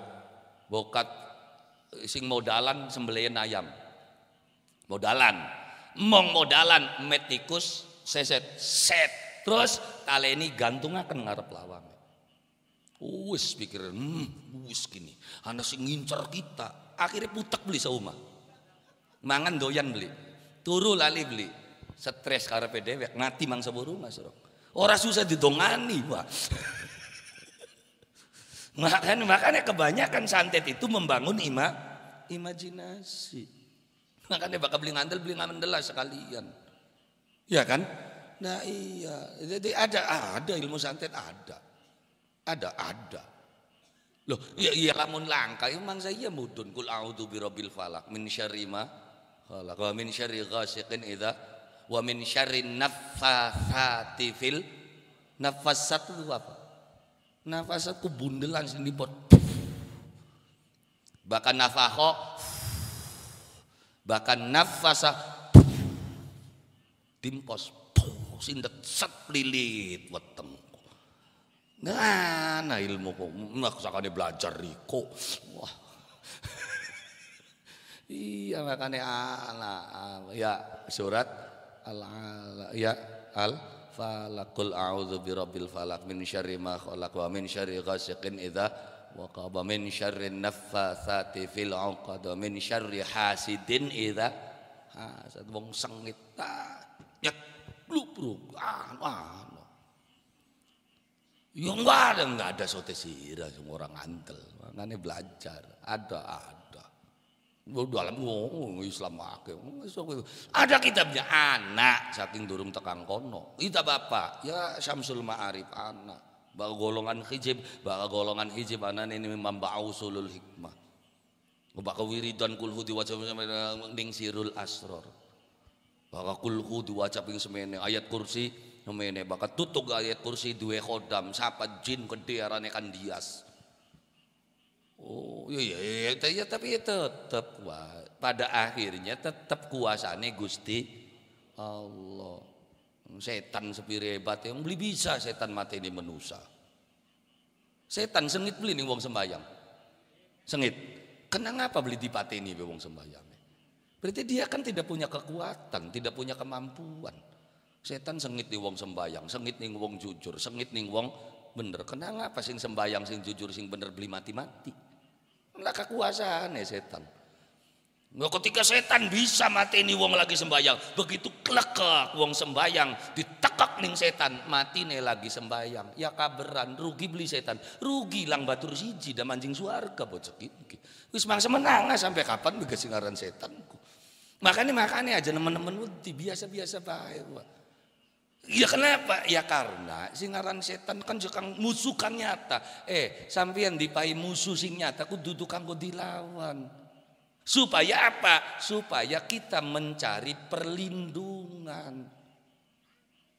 bokat sing modalan sembelian ayam. Modalan. Mong modalan metikus seset set. Terus taleni gantung akan ngarep lawang. Wis pikir, hmm, wis gini. Anak sing ngincer kita. Akhirnya putek beli seumah. Mangan doyan beli. Turu lali beli. Stres karena dewek ngati mang seburu mas Orang susah didongani, wah. Makanya, makanya kebanyakan santet itu membangun ima, imajinasi. Makanya bakal beli ngandel, beli ngandel sekalian. Ya kan? Nah iya, jadi ada ada ilmu santet ada. Ada, ada. Loh, iya iya lamun langka emang saya mudun kul a'udzu birabbil falak min syarri ma khalaq wa min syarri ghasiqin idza wa min syarri naffatsati fil nafassat itu apa? Nafasat ku bundelan sing dipot. Bahkan nafaho bahkan nafasa timpos sindet set lilit weteng. Nah, nah ilmu kok nak sakane belajar riko. Wah. iya makanya ala, ya surat al ya al falakul a'udzu birabbil falak min syarri ma khalaq wa min syarri ghasiqin idza waqaba min syarri naffatsati fil 'uqad wa min syarri hasidin idza hasad wong sengit ya lubruk anu anu ya enggak ada enggak ada sote sira semua orang antel makanya belajar ada ada dalam ngomong Islam akeh. Ada kitabnya anak saking durung tekan kono. Kita bapak ya Syamsul Ma'arif anak. Baga golongan hijib, baga golongan hijib anak ini memang ba'usulul hikmah. Baka wiridan kulhu di wajah ning sirul asror. Baka kulhu diwaca ping semene ayat kursi semene baka tutuk ayat kursi duwe khodam sapa jin gede arane kan dias. Oh iya iya, iya, iya tapi ya tetap pada akhirnya tetap kuasane Gusti Allah. Setan sepire hebat yang beli bisa setan mati ini menusa. Setan sengit beli nih wong sembayang. Sengit. Kenapa beli dipateni wong sembayang? Berarti dia kan tidak punya kekuatan, tidak punya kemampuan. Setan sengit nih wong sembayang, sengit nih wong jujur, sengit nih wong bener. Kenapa sing sembayang, sing jujur, sing bener beli mati-mati? Lah kekuasaan ya setan. Nah, ketika setan bisa mati ini wong lagi sembayang, begitu klekek wong sembayang, ditekak ning setan, mati nih lagi sembayang. Ya kaberan, rugi beli setan, rugi lang batur siji dan mancing suarga bocok iki. Wis mangsa menang sampai kapan begitu singaran setanku. Makanya makanya aja teman-teman biasa-biasa baik. Ya kenapa? Ya karena singaran setan kan juga musuh kan nyata. Eh, sampean dipai musuh sing nyata duduk kanggo dilawan. Supaya apa? Supaya kita mencari perlindungan.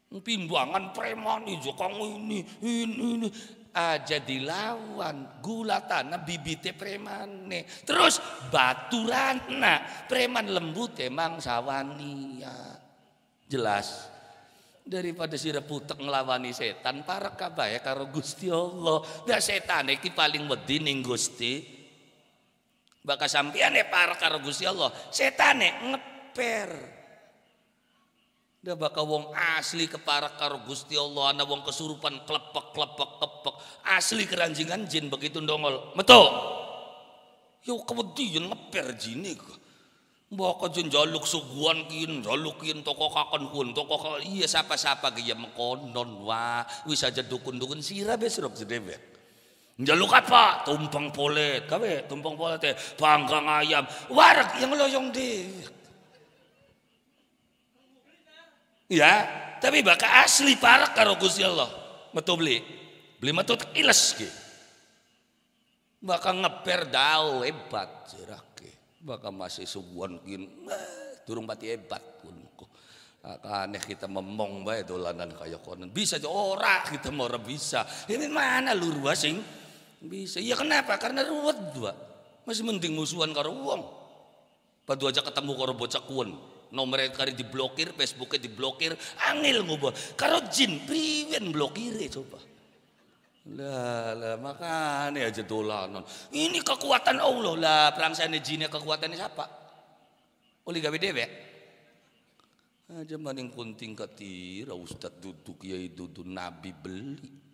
Pimbangan preman itu ini, ini, ini aja dilawan gula tanah bibite premane. Terus baturana preman lembut emang sawania jelas. Daripada si reputek ngelawani setan para kabaya karo Gusti Allah. Dah setan iki paling wedi ning Gusti. Bakal sampeyan para karo Gusti Allah. Setane ngeper Dah bakal wong asli keparak karo Gusti Allah ana wong kesurupan klepek klepek kepek asli keranjingan jin begitu dongol. Betul. Yo kewedian ngeper jine kok. Mbok jin jaluk suguhan kin, jaluk kin toko kakon kun, toko iya sapa-sapa ki ya mekonon wa wis aja dukun-dukun sira besrok sedewek. Jaluk apa? Tumpang polet. Kabe tumpang polet teh panggang ayam. Warak yang loyong deh. Ya, tapi baka asli parak karo Gusti Allah. Metu beli. Beli metu iles ki. Baka ngeper dao hebat jerake. Baka masih subuhan kin turung pati hebat pun aneh kita memong bae dolanan kaya konon. Bisa aja ora kita mau bisa. Ini mana lu sing bisa. Ya kenapa? Karena ruwet dua. Masih mending musuhan karo wong. Padu aja ketemu karo bocah kuon nomor kari diblokir, Facebooknya diblokir, angil ngubah. Karo jin, priwen blokir coba. Lah, lah makanya aja dolanan. Ini kekuatan Allah lah, perang saya jinnya kekuatannya siapa? Oleh gawe dewe. Aja maning kunting katira Ustad duduk ya duduk Nabi beli.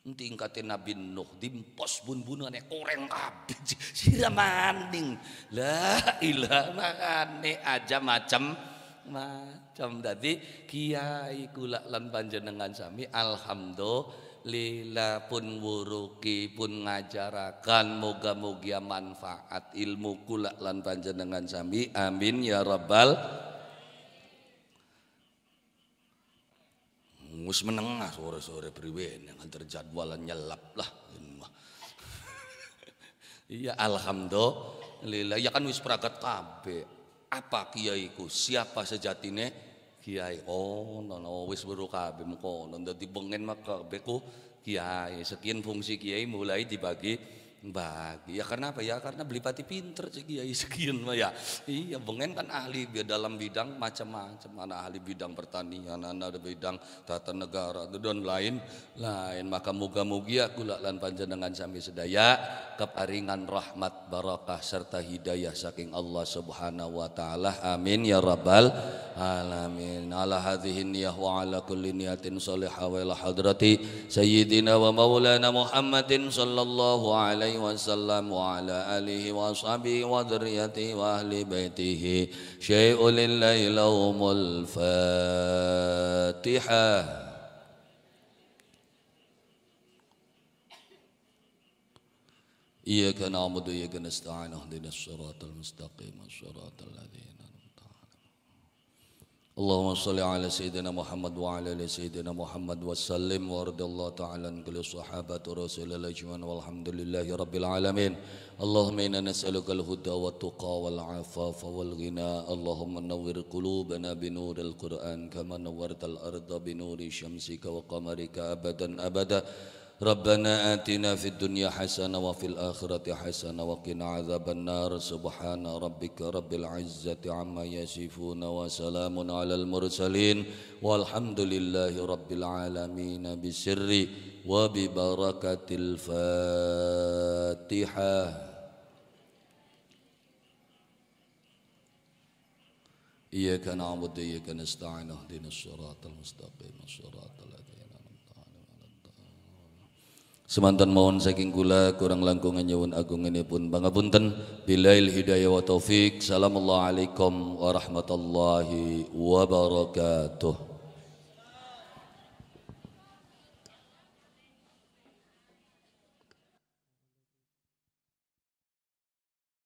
Tingkatin Nabi Nuh dimpos bun-bunan koreng kabeh sira maning. La ilah makane aja macam macam dadi kiai kula lan panjenengan sami alhamdulillah pun wuruki pun ngajarakan moga-moga manfaat ilmu kula lan panjenengan sami amin ya rabbal Mus menengah sore-sore priwen yang terjadwalan nyelap lah. Iya alhamdulillah ya kan wis pragat kabeh. Apa kiaiku? Siapa sejatine kiai? Oh, nono wis weru kabeh mengko dadi bengen mak kabehku kiai. Sekian fungsi kiai mulai dibagi bagi. Ya karena apa? Ya karena beli pati pinter sih kiai sekian mah ya. Iya bengen kan ahli dalam bidang macam-macam. Mana ahli bidang pertanian ada bidang tata negara dan lain lain maka muga mugia kula lan panjenengan sami sedaya keparingan rahmat barakah serta hidayah saking Allah Subhanahu wa taala. Amin ya rabbal alamin. Ala hadhihi niyah wa ala kulli niyatin salihah wa hadrati sayyidina wa maulana Muhammadin sallallahu alaihi عليه وسلم وعلى آله وأصحابه وذريته وأهل بيته. شيء لله لهم الفاتحة. إياك نعبد وإياك نستعين اهدنا الصراط المستقيم الصراط الذين اللهم صل على سيدنا محمد وعلى آل سيدنا محمد وسلم وارض الله تعالى عن كل الصحابة رسول الله أجمعين والحمد لله رب العالمين. اللهم إنا نسألك الهدى والتقى والعفاف والغنى. اللهم نور قلوبنا بنور القرآن كما نورت الأرض بنور شمسك وقمرك ابدا ابدا. ربنا آتنا في الدنيا حسنة وفي الآخرة حسنة وقنا عذاب النار. سبحان ربك رب العزة عما يصفون وسلام على المرسلين. والحمد لله رب العالمين بسر وببركة الفاتحة. إياك نعبد وإياك نستعين اهدنا الصراط المستقيم الصراط Semantan mohon saking kula kurang langkungan nyewun agung ini pun pangapunten bilail hidayah wa taufik. Assalamualaikum warahmatullahi wabarakatuh.